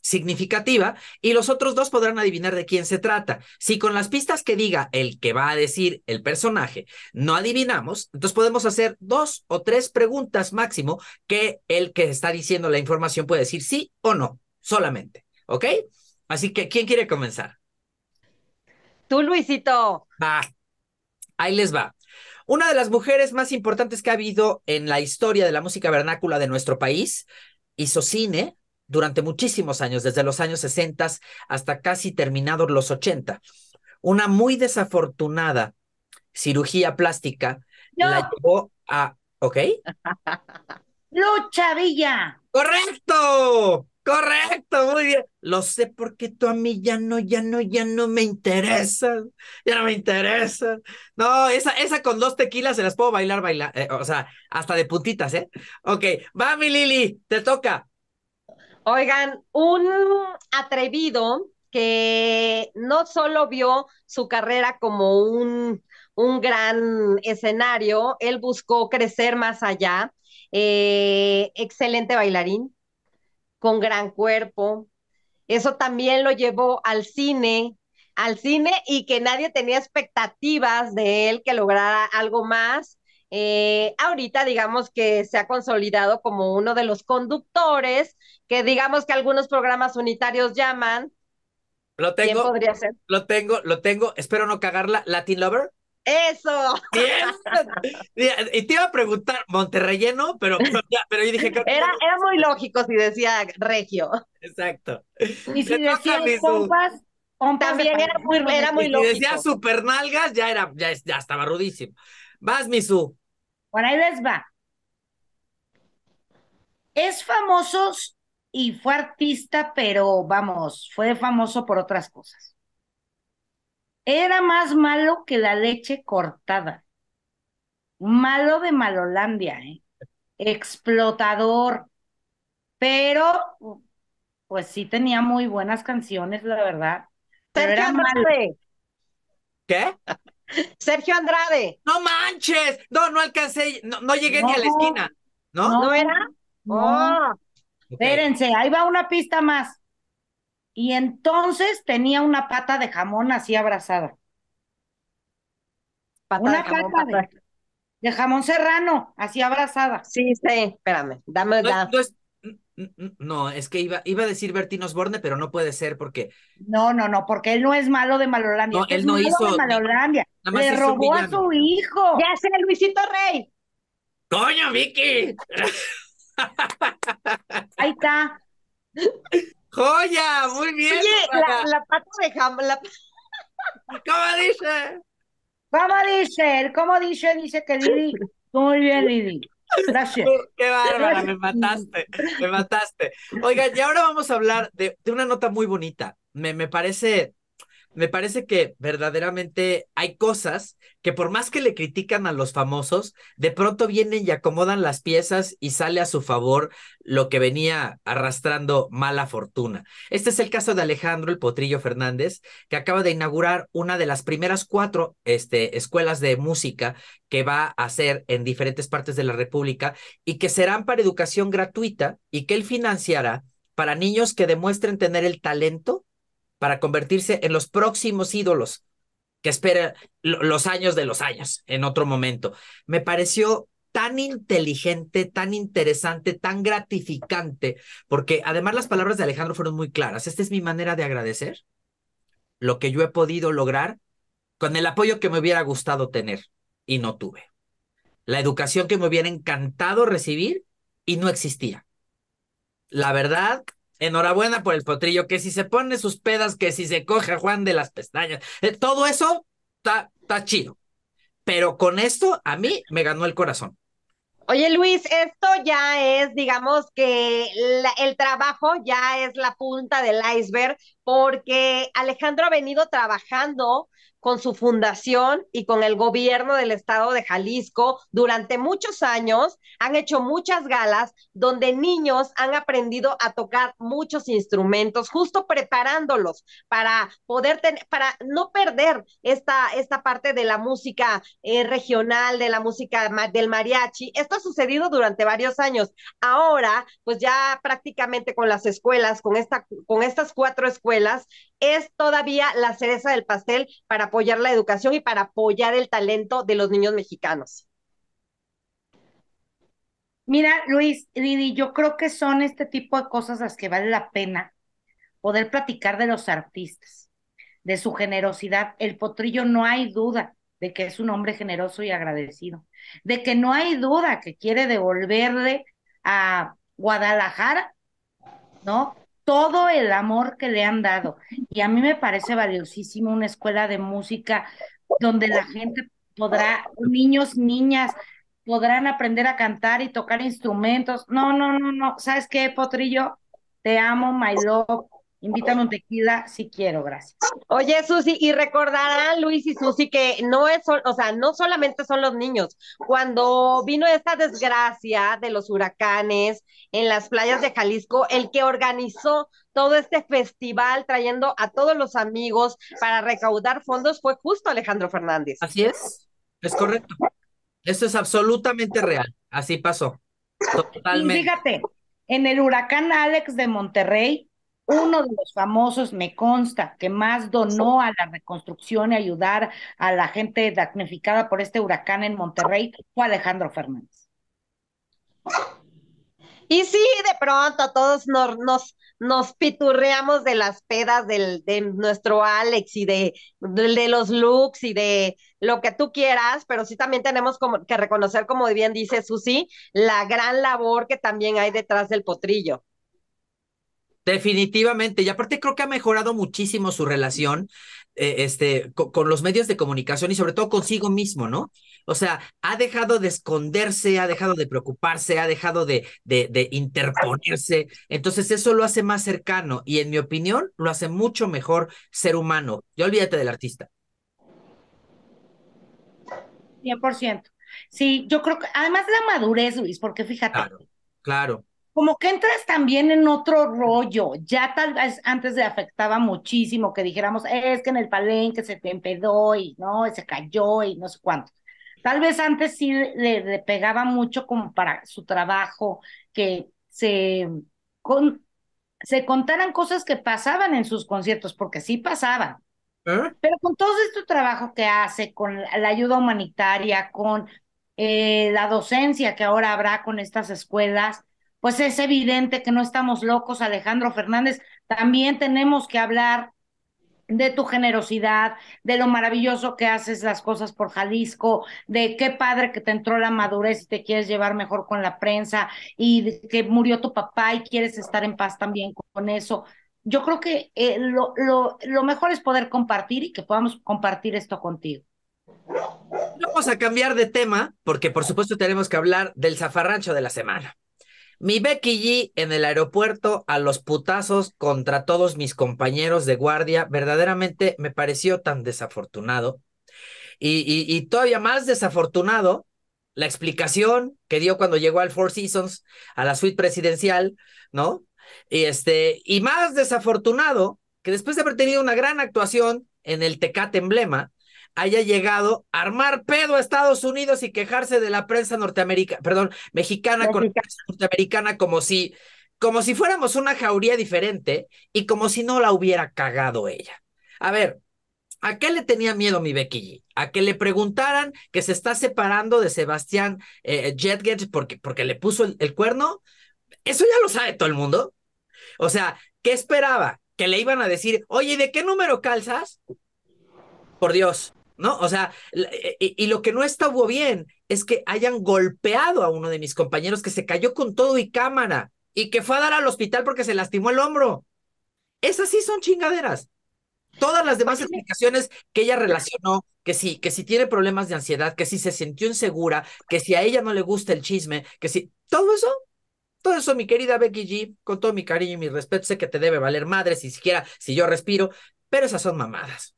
significativa y los otros dos podrán adivinar de quién se trata. Si con las pistas que diga el que va a decir el personaje no adivinamos, entonces podemos hacer dos o tres preguntas máximo que el que está diciendo la información puede decir sí o no, solamente. ¿Ok? Así que, ¿quién quiere comenzar? Tú, Luisito. Va. Ahí les va. Una de las mujeres más importantes que ha habido en la historia de la música vernácula de nuestro país, hizo cine durante muchísimos años, desde los años 60 hasta casi terminados los 80. Una muy desafortunada cirugía plástica la llevó a... ¿Ok? (laughs) Lucha Villa. Correcto. Correcto, muy bien. Lo sé porque tú a mí ya no, ya no, ya no me interesa. Ya no me interesa. No, esa, esa con dos tequilas se las puedo bailar, bailar. Eh, o sea, hasta de puntitas, ¿eh? Ok, va mi Lili, te toca. Oigan, un atrevido que no solo vio su carrera como un, un gran escenario, él buscó crecer más allá. Eh, excelente bailarín, con gran cuerpo. Eso también lo llevó al cine, al cine y que nadie tenía expectativas de él que lograra algo más. Eh, ahorita digamos que se ha consolidado como uno de los conductores que digamos que algunos programas unitarios llaman. Lo tengo. podría ser? Lo tengo, lo tengo. Espero no cagarla. Latin Lover. Eso. Y te iba a preguntar Monterrelleno, pero, pero, yo dije que era, era muy lógico si decía Regio. Exacto. Y si decía pompas, también era muy, era muy lógico. Si decía supernalgas, ya era, ya, ya estaba rudísimo. Vas, Misu. Por ahí les va. Es famoso y fue artista, pero vamos, fue famoso por otras cosas. Era más malo que la leche cortada. Malo de Malolandia, ¿eh? Explotador. Pero, pues sí tenía muy buenas canciones, la verdad. Sergio Andrade. ¿Qué? Sergio Andrade. No manches. No, no alcancé, no, llegué ni a la esquina. ¿No? ¿No, era? No. Oh. Espérense, ahí va una pista más. Y entonces tenía una pata de jamón así abrazada. una de jamón, pata de, jamón serrano, así abrazada. Sí, sí, espérame, dame no, no, es, que iba, iba a decir Bertín Osborne, pero no puede ser porque. No, no, no, porque él no es malo de Malolandia. No, él no hizo. De Malolandia. Le robó a su hijo. Ya sé, Luisito Rey. ¡Coño, Vicky! Ahí está. (laughs) ¡Joya! Muy bien. Oye, la, pata de jamón. ¿Cómo dice? ¿Cómo dice? ¿Cómo dice? Dice que Lili. Muy bien, Lili. Gracias. Qué bárbara, me mataste, me mataste. Oigan, y ahora vamos a hablar de, de una nota muy bonita. Me, me parece me parece que verdaderamente hay cosas que por más que le critican a los famosos, de pronto vienen y acomodan las piezas y sale a su favor lo que venía arrastrando mala fortuna. Este es el caso de Alejandro el Potrillo Fernández, que acaba de inaugurar una de las primeras cuatro este, escuelas de música que va a hacer en diferentes partes de la República y que serán para educación gratuita y que él financiará para niños que demuestren tener el talento para convertirse en los próximos ídolos que espera los años de los años en otro momento. Me pareció tan inteligente, tan interesante, tan gratificante, porque además las palabras de Alejandro fueron muy claras. Esta es mi manera de agradecer lo que yo he podido lograr con el apoyo que me hubiera gustado tener y no tuve. La educación que me hubiera encantado recibir y no existía. La verdad, enhorabuena por el potrillo, que si se pone sus pedas, que si se coge a Juan de las pestañas, eh, todo eso está, chido. Pero con esto a mí me ganó el corazón. Oye Luis, esto ya es, digamos que el trabajo ya es la punta del iceberg porque Alejandro ha venido trabajando con su fundación y con el gobierno del estado de Jalisco durante muchos años. Han hecho muchas galas donde niños han aprendido a tocar muchos instrumentos, justo preparándolos para poder tener, para no perder esta, esta parte de la música eh, regional, de la música del mariachi. Esto ha sucedido durante varios años. Ahora, pues ya prácticamente con las escuelas, con, esta, con estas cuatro escuelas, es todavía la cereza del pastel para apoyar la educación y para apoyar el talento de los niños mexicanos. Mira, Luis, Didi, yo creo que son este tipo de cosas las que vale la pena poder platicar de los artistas, de su generosidad. El potrillo no hay duda de que es un hombre generoso y agradecido, de que no hay duda que quiere devolverle a Guadalajara, ¿no? Todo el amor que le han dado. Y a mí me parece valiosísimo una escuela de música donde la gente podrá, niños, niñas, podrán aprender a cantar y tocar instrumentos. No, no, no, no. ¿Sabes qué, Potrillo? Te amo, my love. Invítame un tequila si quiero, gracias. Oye, Susi, y recordarán Luis y Susi que no es, o sea, no solamente son los niños. Cuando vino esta desgracia de los huracanes en las playas de Jalisco, el que organizó todo este festival trayendo a todos los amigos para recaudar fondos fue justo Alejandro Fernández. Así es, es correcto. Esto es absolutamente real. Así pasó. Totalmente. Y fíjate, en el huracán Alex de Monterrey, uno de los famosos, me consta, que más donó a la reconstrucción y ayudar a la gente damnificada por este huracán en Monterrey fue Alejandro Fernández. Y sí, de pronto todos nos, nos, nos piturreamos de las pedas del, de nuestro Alex y de, de, los looks y de lo que tú quieras, pero sí también tenemos como, que reconocer, como bien dice Susi, la gran labor que también hay detrás del potrillo. Definitivamente, y aparte creo que ha mejorado muchísimo su relación eh, este, con, los medios de comunicación y sobre todo consigo mismo, ¿no? O sea, ha dejado de esconderse, ha dejado de preocuparse, ha dejado de, de, de interponerse, entonces eso lo hace más cercano y en mi opinión lo hace mucho mejor ser humano. Ya olvídate del artista. 100%. Sí, yo creo que además la madurez, Luis, porque fíjate. Claro, claro como que entras también en otro rollo. Ya tal vez antes le afectaba muchísimo que dijéramos, es que en el palenque se te empedó y no, se cayó y no sé cuánto. Tal vez antes sí le, pegaba mucho como para su trabajo, que se, con, se contaran cosas que pasaban en sus conciertos, porque sí pasaban. ¿Eh? Pero con todo este trabajo que hace, con la ayuda humanitaria, con eh, la docencia que ahora habrá con estas escuelas, pues es evidente que no estamos locos, Alejandro Fernández. También tenemos que hablar de tu generosidad, de lo maravilloso que haces las cosas por Jalisco, de qué padre que te entró la madurez y te quieres llevar mejor con la prensa y que murió tu papá y quieres estar en paz también con eso. Yo creo que eh, lo, lo, lo mejor es poder compartir y que podamos compartir esto contigo. Vamos a cambiar de tema porque por supuesto tenemos que hablar del zafarrancho de la semana. Mi Becky G en el aeropuerto a los putazos contra todos mis compañeros de guardia, verdaderamente me pareció tan desafortunado. Y, y, todavía más desafortunado la explicación que dio cuando llegó al Four Seasons, a la suite presidencial, ¿no? Y, este, y más desafortunado que después de haber tenido una gran actuación en el Tecate Emblema, haya llegado a armar pedo a Estados Unidos y quejarse de la prensa norteamericana, perdón, mexicana con la prensa norteamericana como si, como si fuéramos una jauría diferente y como si no la hubiera cagado ella. A ver, ¿A qué le tenía miedo mi Becky G? A que le preguntaran que se está separando de Sebastián eh, porque, porque le puso el, el, cuerno. Eso ya lo sabe todo el mundo. O sea, ¿qué esperaba? Que le iban a decir, oye, ¿de qué número calzas? Por Dios, ¿no? O sea, eh, y, lo que no estuvo bien es que hayan golpeado a uno de mis compañeros que se cayó con todo y cámara y que fue a dar al hospital porque se lastimó el hombro. Esas sí son chingaderas. Todas las demás explicaciones que ella relacionó, que sí, que si tiene problemas de ansiedad, que si se sintió insegura, que si a ella no le gusta el chisme, que si todo eso, todo eso, mi querida Becky G, con todo mi cariño y mi respeto, sé que te debe valer madre si siquiera si yo respiro, pero esas son mamadas.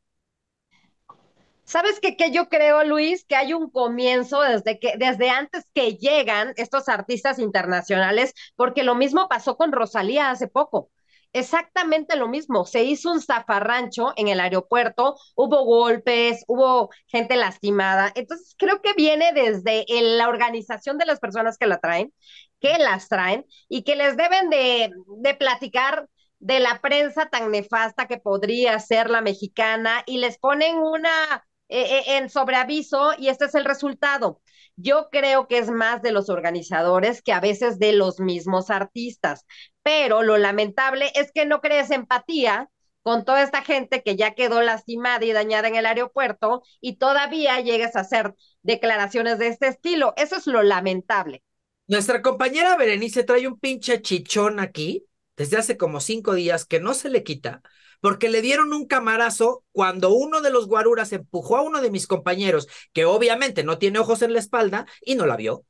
¿Sabes qué, yo creo, Luis? Que hay un comienzo desde que, desde antes que llegan estos artistas internacionales, porque lo mismo pasó con Rosalía hace poco. Exactamente lo mismo, se hizo un zafarrancho en el aeropuerto, hubo golpes, hubo gente lastimada, entonces creo que viene desde la organización de las personas que la traen, que las traen y que les deben de, de platicar de la prensa tan nefasta que podría ser la mexicana y les ponen una eh, eh, en sobreaviso y este es el resultado. Yo creo que es más de los organizadores que a veces de los mismos artistas, pero lo lamentable es que no crees empatía con toda esta gente que ya quedó lastimada y dañada en el aeropuerto y todavía llegues a hacer declaraciones de este estilo. Eso es lo lamentable. Nuestra compañera Berenice trae un pinche chichón aquí desde hace como cinco días que no se le quita porque le dieron un camarazo cuando uno de los guaruras empujó a uno de mis compañeros, que obviamente no tiene ojos en la espalda, y no la vio.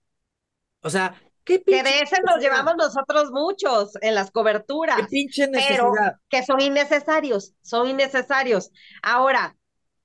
O sea, ¿qué pinche Que de ese nos llevamos nosotros muchos en las coberturas. ¿Qué pinche necesidad? Pero que son innecesarios, son innecesarios. Ahora,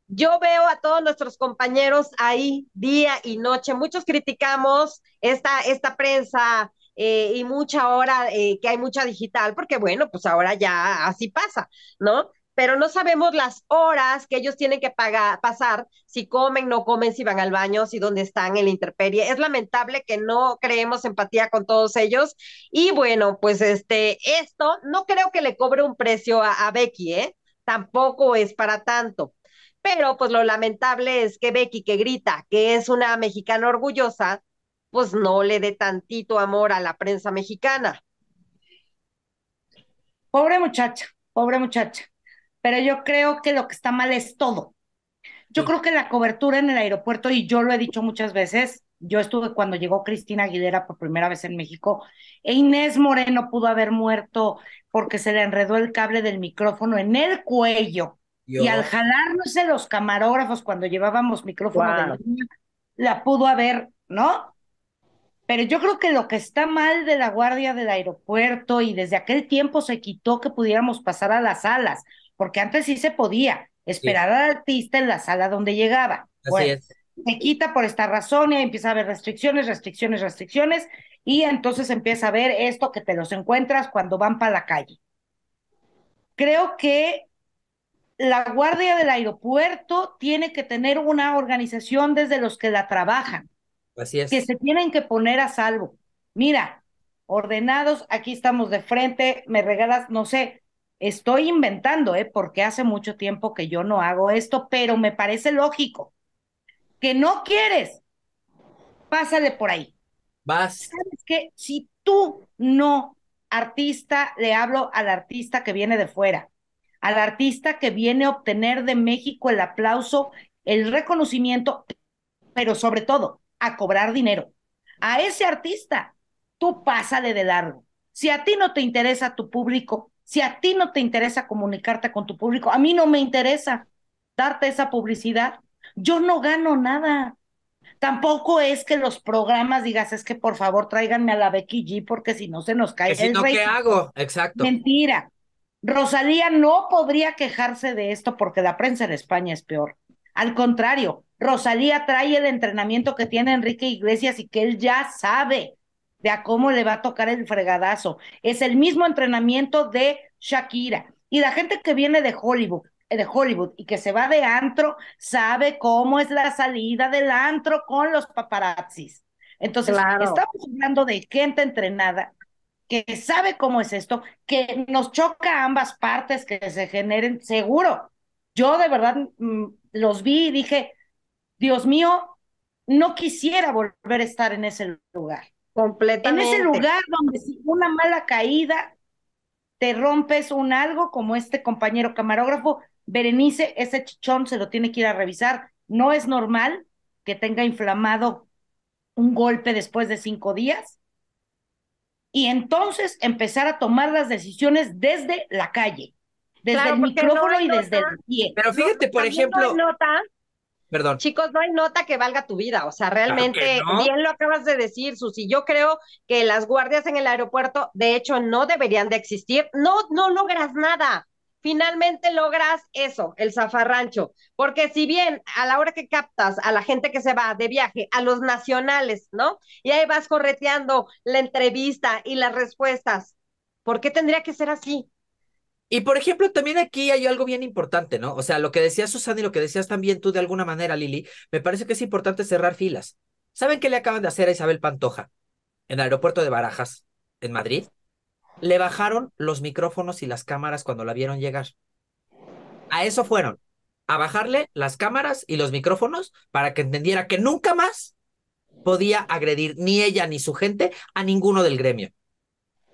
yo veo a todos nuestros compañeros ahí día y noche. Muchos criticamos esta, esta prensa eh, y mucha hora eh, que hay mucha digital, porque bueno, pues ahora ya así pasa, ¿no? Pero no sabemos las horas que ellos tienen que pagar, pasar, si comen, no comen, si van al baño, si dónde están en la interperie. Es lamentable que no creemos empatía con todos ellos. Y bueno, pues este, esto no creo que le cobre un precio a, a Becky, ¿eh? Tampoco es para tanto. Pero pues lo lamentable es que Becky, que grita que es una mexicana orgullosa, pues no le dé tantito amor a la prensa mexicana. Pobre muchacha, pobre muchacha. Pero yo creo que lo que está mal es todo. Yo creo que la cobertura en el aeropuerto, y yo lo he dicho muchas veces, yo estuve cuando llegó Cristina Aguilera por primera vez en México, e Inés Moreno pudo haber muerto porque se le enredó el cable del micrófono en el cuello. Y al jalarse los camarógrafos cuando llevábamos micrófono de la, la pudo haber, ¿no? Pero yo creo que lo que está mal de la guardia del aeropuerto y desde aquel tiempo se quitó que pudiéramos pasar a las salas, porque antes sí se podía esperar al artista en la sala donde llegaba. Así es. Se quita por esta razón y empieza a haber restricciones, restricciones, restricciones, y entonces empieza a ver esto que te los encuentras cuando van para la calle. Creo que la guardia del aeropuerto tiene que tener una organización desde los que la trabajan Así es. que se tienen que poner a salvo. Mira, ordenados, aquí estamos de frente, me regalas, no sé, estoy inventando, ¿eh? Porque hace mucho tiempo que yo no hago esto, pero me parece lógico. Que no quieres, pásale por ahí. Vas. ¿Sabes qué? Si tú no, artista, le hablo al artista que viene de fuera, al artista que viene a obtener de México el aplauso, el reconocimiento, pero sobre todo, a cobrar dinero. A ese artista, tú pásale de largo. Si a ti no te interesa tu público, si a ti no te interesa comunicarte con tu público, a mí no me interesa darte esa publicidad. Yo no gano nada. Tampoco es que los programas digas, es que por favor tráiganme a la Becky G porque si no se nos cae el no, ¿qué hago? Exacto. Mentira. Rosalía no podría quejarse de esto porque la prensa en España es peor. Al contrario, Rosalía trae el entrenamiento que tiene Enrique Iglesias y que él ya sabe de a cómo le va a tocar el fregadazo. Es el mismo entrenamiento de Shakira. Y la gente que viene de Hollywood, eh, de Hollywood y que se va de antro, sabe cómo es la salida del antro con los paparazzis. Entonces, estamos hablando de gente entrenada que sabe cómo es esto, que nos choca a ambas partes que se generen, seguro. Yo de verdad mm, los vi y dije, Dios mío, no quisiera volver a estar en ese lugar. Completamente. En ese lugar donde si una mala caída te rompes un algo, como este compañero camarógrafo, Berenice, ese chichón se lo tiene que ir a revisar. No es normal que tenga inflamado un golpe después de cinco días. Y entonces empezar a tomar las decisiones desde la calle. Desde el micrófono y desde el pie. Pero fíjate, por ejemplo. nota, Perdón. Chicos, no hay nota que valga tu vida. O sea, realmente, bien lo acabas de decir, Susi. Yo creo que las guardias en el aeropuerto, de hecho, no deberían de existir. No, no logras nada finalmente logras eso, el zafarrancho. Porque si bien a la hora que captas a la gente que se va de viaje, a los nacionales, ¿no? Y ahí vas correteando la entrevista y las respuestas, ¿por qué tendría que ser así? Y por ejemplo, también aquí hay algo bien importante, ¿no? O sea, lo que decía Susana y lo que decías también tú de alguna manera, Lili, me parece que es importante cerrar filas. ¿Saben qué le acaban de hacer a Isabel Pantoja en el aeropuerto de Barajas, en Madrid? le bajaron los micrófonos y las cámaras cuando la vieron llegar. A eso fueron, a bajarle las cámaras y los micrófonos para que entendiera que nunca más podía agredir ni ella ni su gente a ninguno del gremio.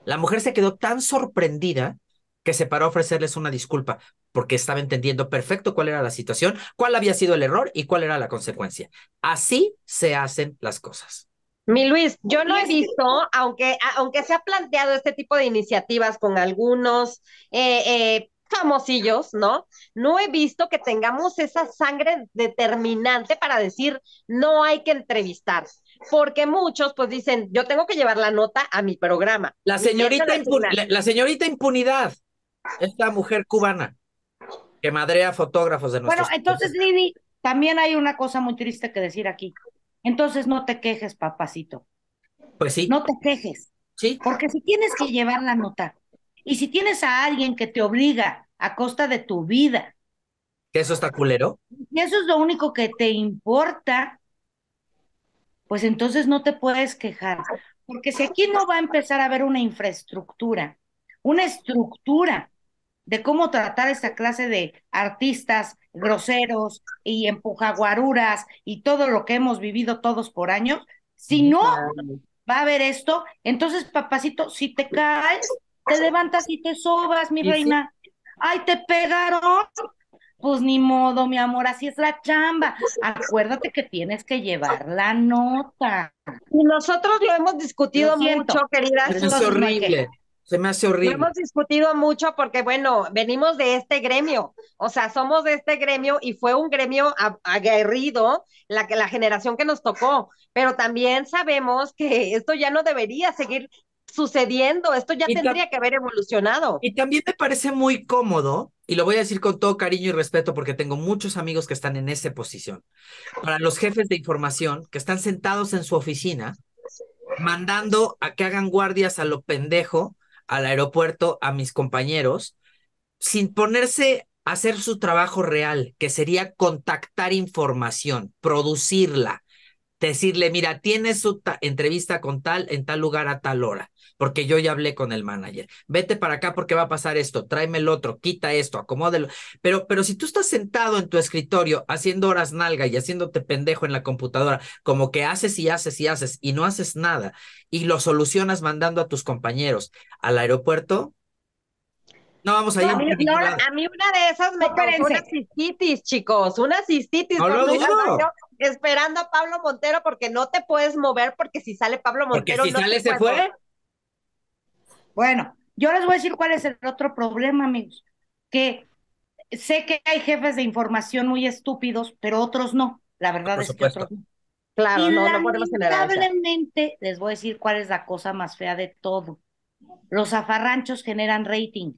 La mujer se quedó tan sorprendida que se paró a ofrecerles una disculpa porque estaba entendiendo perfecto cuál era la situación, cuál había sido el error y cuál era la consecuencia. Así se hacen las cosas. Mi Luis, yo no he visto, aunque, aunque se ha planteado este tipo de iniciativas con algunos eh, eh, famosillos, ¿no? No he visto que tengamos esa sangre determinante para decir no hay que entrevistar. Porque muchos pues dicen, yo tengo que llevar la nota a mi programa. La señorita, la, señorita impunidad, esta mujer cubana que madrea fotógrafos de nuestros Bueno, entonces, Lili, también hay una cosa muy triste que decir aquí. Entonces no te quejes, papacito. Pues sí. No te quejes. Sí. Porque si tienes que llevar la nota y si tienes a alguien que te obliga a costa de tu vida. ¿Que eso está culero? Y eso es lo único que te importa, pues entonces no te puedes quejar. Porque si aquí no va a empezar a haber una infraestructura, una estructura de cómo tratar esta clase de artistas groseros y empujaguaruras y todo lo que hemos vivido todos por años, si no va a haber esto, entonces papacito, si te caes, te levantas y te sobas, mi reina. Ay, te pegaron. Pues ni modo, mi amor, así es la chamba. Acuérdate que tienes que llevar la nota. Y nosotros lo hemos discutido mucho, querida. Eso es horrible. Se me hace horrible. Lo hemos discutido mucho porque, bueno, venimos de este gremio, o sea, somos de este gremio y fue un gremio aguerrido la, la generación que nos tocó, pero también sabemos que esto ya no debería seguir sucediendo, esto ya tendría que haber evolucionado. Y también me parece muy cómodo, y lo voy a decir con todo cariño y respeto porque tengo muchos amigos que están en esa posición, para los jefes de información que están sentados en su oficina mandando a que hagan guardias a lo pendejo al aeropuerto a mis compañeros sin ponerse a hacer su trabajo real, que sería contactar información, producirla, decirle, mira, tienes su entrevista con tal en tal lugar a tal hora, porque yo ya hablé con el manager. Vete para acá porque va a pasar esto, tráeme el otro, quita esto, acomódelo. Pero, pero si tú estás sentado en tu escritorio haciendo horas nalga y haciéndote pendejo en la computadora, como que haces y haces y haces y no haces nada y lo solucionas mandando a tus compañeros al aeropuerto, no vamos a ir. a, mí, una de esas me causó una cistitis, chicos, una cistitis. Esperando a Pablo Montero porque no te puedes mover porque si sale Pablo Montero. Porque si sale se fue. Bueno, yo les voy a decir cuál es el otro problema, amigos. Que sé que hay jefes de información muy estúpidos, pero otros no. La verdad es que otros no. Claro, no, no podemos Lamentablemente, les voy a decir cuál es la cosa más fea de todo. Los zafarranchos generan rating.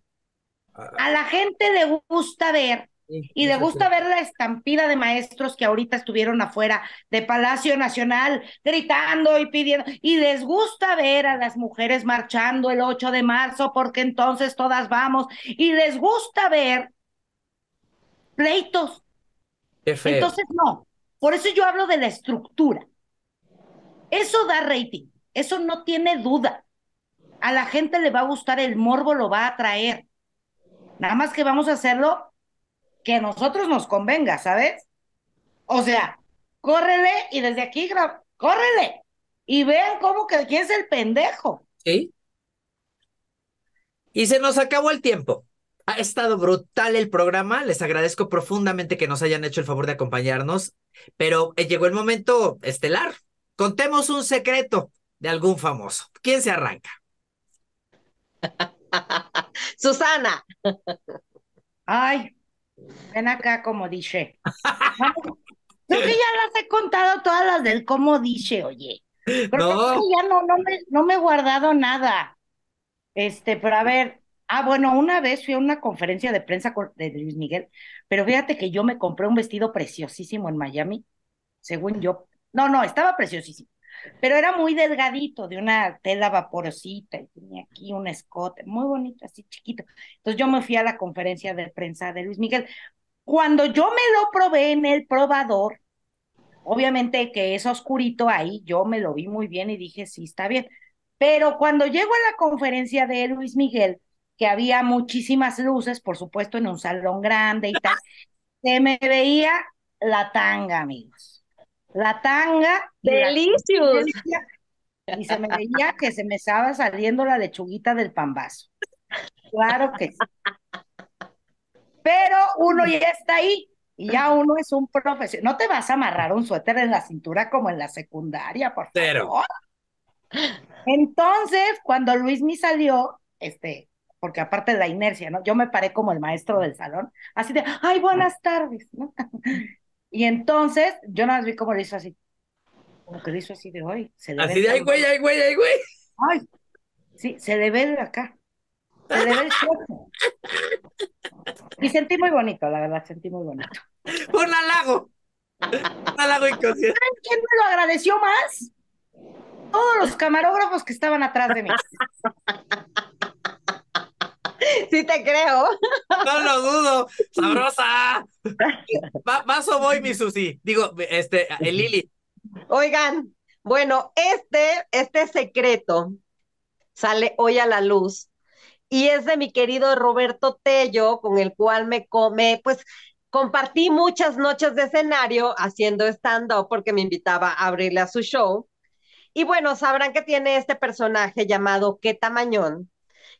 A la gente le gusta ver y le gusta ver la estampida de maestros que ahorita estuvieron afuera de Palacio Nacional gritando y pidiendo, y les gusta ver a las mujeres marchando el 8 de marzo porque entonces todas vamos, y les gusta ver pleitos. Entonces no, por eso yo hablo de la estructura. Eso da rating, eso no tiene duda. A la gente le va a gustar, el morbo lo va a atraer. Nada más que vamos a hacerlo que a nosotros nos convenga, ¿sabes? O sea, córrele y desde aquí, córrele. Y vean cómo que quién es el pendejo. Sí. Y se nos acabó el tiempo. Ha estado brutal el programa. Les agradezco profundamente que nos hayan hecho el favor de acompañarnos. Pero eh, llegó el momento estelar. Contemos un secreto de algún famoso. ¿Quién se arranca? (laughs) Susana. (laughs) Ay, ven acá como dice. Creo que ya las he contado todas las del cómo dice, oye. Creo No. que ya no, no me, no me he guardado nada. Este, pero a ver, ah, bueno, una vez fui a una conferencia de prensa de Luis Miguel, pero fíjate que yo me compré un vestido preciosísimo en Miami, según yo. No, no, estaba preciosísimo, pero era muy delgadito, de una tela vaporosita, y tenía aquí un escote, muy bonito, así chiquito. Entonces yo me fui a la conferencia de prensa de Luis Miguel. Cuando yo me lo probé en el probador, obviamente que es oscurito ahí, yo me lo vi muy bien y dije, sí, está bien. Pero cuando llego a la conferencia de Luis Miguel, que había muchísimas luces, por supuesto, en un salón grande y tal, se me veía la tanga, amigos. La tanga la Delicious. y se me veía que se me estaba saliendo la lechuguita del pambazo. Claro que sí. Pero uno ya está ahí y ya uno es un profesional. No te vas a amarrar un suéter en la cintura como en la secundaria, por Cero. favor. Entonces, cuando Luis me salió, este, porque aparte de la inercia, ¿no? Yo me paré como el maestro del salón, así de, ay, buenas tardes, ¿no? Y entonces, yo nada más vi cómo le hizo así, como que le hizo así de hoy, se le Así de, ay, pelo". güey, ay, güey, ay, güey. Ay, sí, se le ve el acá. Se le ve el cuerpo. Y sentí muy bonito, la verdad, sentí muy bonito. Un halago. Un halago inconsciente. ¿Saben quién me lo agradeció más? Todos los camarógrafos que estaban atrás de mí. (laughs) Sí te creo. No lo dudo. (laughs) Sabrosa. Vas o voy, mi Susi. Digo, este, el Lili. Oigan, bueno, este, este secreto sale hoy a la luz y es de mi querido Roberto Tello, con el cual me come, pues compartí muchas noches de escenario haciendo stand-up porque me invitaba a abrirle a su show. Y bueno, sabrán que tiene este personaje llamado Qué Tamañón,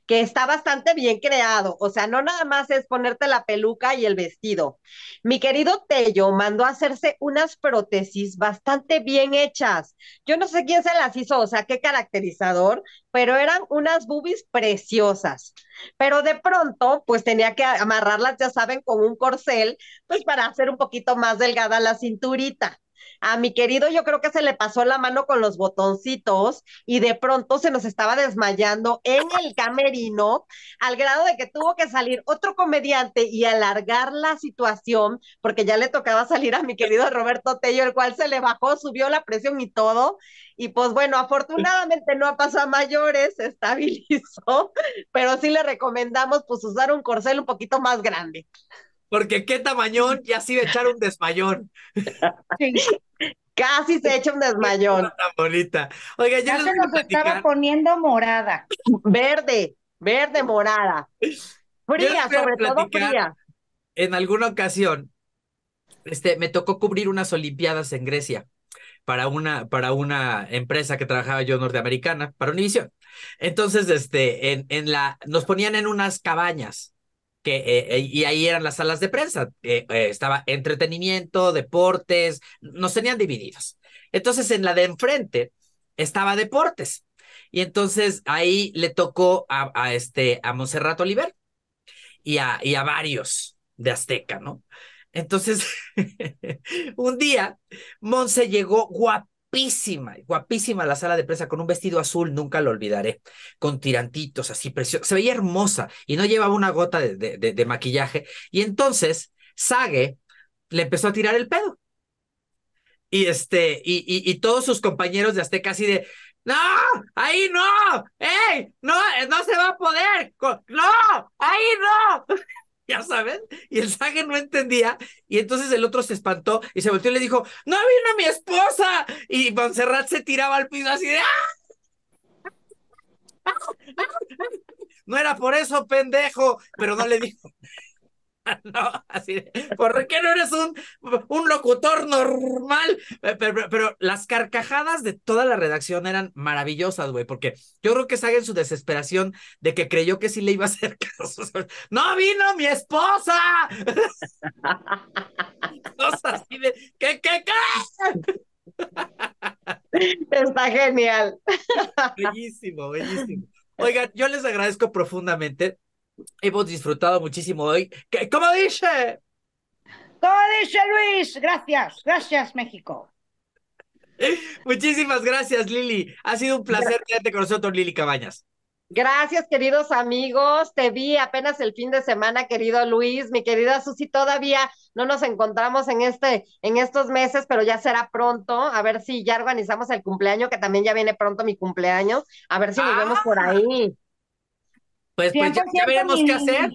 que está bastante bien creado. O sea, no nada más es ponerte la peluca y el vestido. Mi querido Tello mandó a hacerse unas prótesis bastante bien hechas. Yo no sé quién se las hizo, o sea, qué caracterizador, pero eran unas boobies preciosas. Pero de pronto, pues tenía que amarrarlas, ya saben, con un corcel, pues para hacer un poquito más delgada la cinturita. A mi querido yo creo que se le pasó la mano con los botoncitos y de pronto se nos estaba desmayando en el camerino al grado de que tuvo que salir otro comediante y alargar la situación porque ya le tocaba salir a mi querido Roberto Tello, el cual se le bajó, subió la presión y todo. Y pues bueno, afortunadamente no pasó a mayores, se estabilizó, (laughs) pero sí le recomendamos pues usar un corcel un poquito más grande. Porque qué tamañón, ya sí a echar un desmayón. Sí, Casi se echa un desmayón. Tan bonita. Oiga, yo ya les se nos estaba poniendo morada. Verde, verde morada. Fría, sobre todo fría. En alguna ocasión, este, me tocó cubrir unas Olimpiadas en Grecia para una, para una empresa que trabajaba yo norteamericana, para Univision. Entonces, este, en, en la, nos ponían en unas cabañas. Eh, eh, y ahí eran las salas de prensa. Eh, estaba entretenimiento, deportes, nos tenían divididos. Entonces, en la de enfrente estaba deportes. Y entonces ahí le tocó a, a este, a Monserrat Oliver y a, y a varios de Azteca, ¿no? Entonces, (laughs) un día, Monse llegó guapísima, guapísima la sala de prensa con un vestido azul, nunca lo olvidaré, con tirantitos así preciosos, se veía hermosa y no llevaba una gota de, maquillaje. Y entonces, Sage le empezó a tirar el pedo. Y este, y, y, y todos sus compañeros de Azteca así de, no, ahí no, ¡ey! No, no se va a poder, no, ahí no. Ya saben, y el Sage no entendía, y entonces el otro se espantó y se volteó y le dijo, no vino mi esposa, y Montserrat se tiraba al piso así de, ¡ah! No era por eso, pendejo, pero no le dijo. (laughs) No, así de, ¿por qué no eres un, un locutor normal? Pero, pero, pero, las carcajadas de toda la redacción eran maravillosas, güey, porque yo creo que Saga en su desesperación de que creyó que sí le iba a hacer caso. ¡No vino mi esposa! (laughs) Cosas así de, ¿qué, qué, qué? Está genial. Bellísimo, bellísimo. Oigan, yo les agradezco profundamente Hemos disfrutado muchísimo hoy. ¿Cómo dice? ¿Cómo dice Luis? Gracias, gracias México. Muchísimas gracias, Lili. Ha sido un placer tenerte con nosotros, Lili Cabañas. Gracias, queridos amigos. Te vi apenas el fin de semana, querido Luis, mi querida Susi. Todavía no nos encontramos en este, en estos meses, pero ya será pronto. A ver si ya organizamos el cumpleaños, que también ya viene pronto mi cumpleaños. A ver si nos vemos por Ah. ahí. Pues, pues ya, ya veremos qué hacer.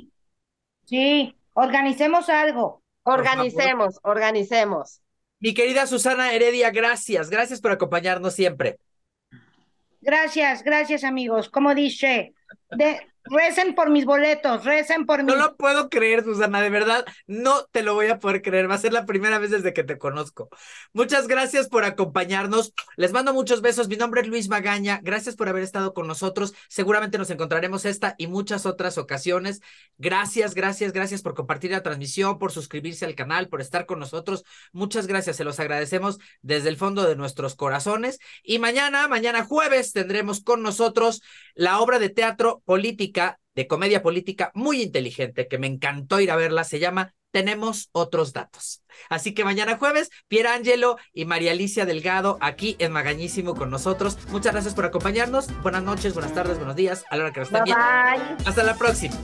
Sí, organicemos algo. Organicemos, organicemos. Mi querida Susana Heredia, gracias. Gracias por acompañarnos siempre. Gracias, gracias amigos. Como dice, de, recen por mis boletos, recen por No mis... lo puedo creer, Susana, de verdad, no te lo voy a poder creer. Va a ser la primera vez desde que te conozco. Muchas gracias por acompañarnos. Les mando muchos besos. Mi nombre es Luis Magaña. Gracias por haber estado con nosotros. Seguramente nos encontraremos esta y muchas otras ocasiones. Gracias, gracias, gracias por compartir la transmisión, por suscribirse al canal, por estar con nosotros. Muchas gracias. Se los agradecemos desde el fondo de nuestros corazones. Y mañana, mañana jueves, tendremos con nosotros la obra de teatro política de comedia política muy inteligente que me encantó ir a verla, se llama Tenemos otros datos. Así que mañana jueves, Pierangelo y María Alicia Delgado aquí en Magañísimo con nosotros. Muchas gracias por acompañarnos. Buenas noches, buenas tardes, buenos días, a la hora que nos estén viendo. bye. Hasta la próxima.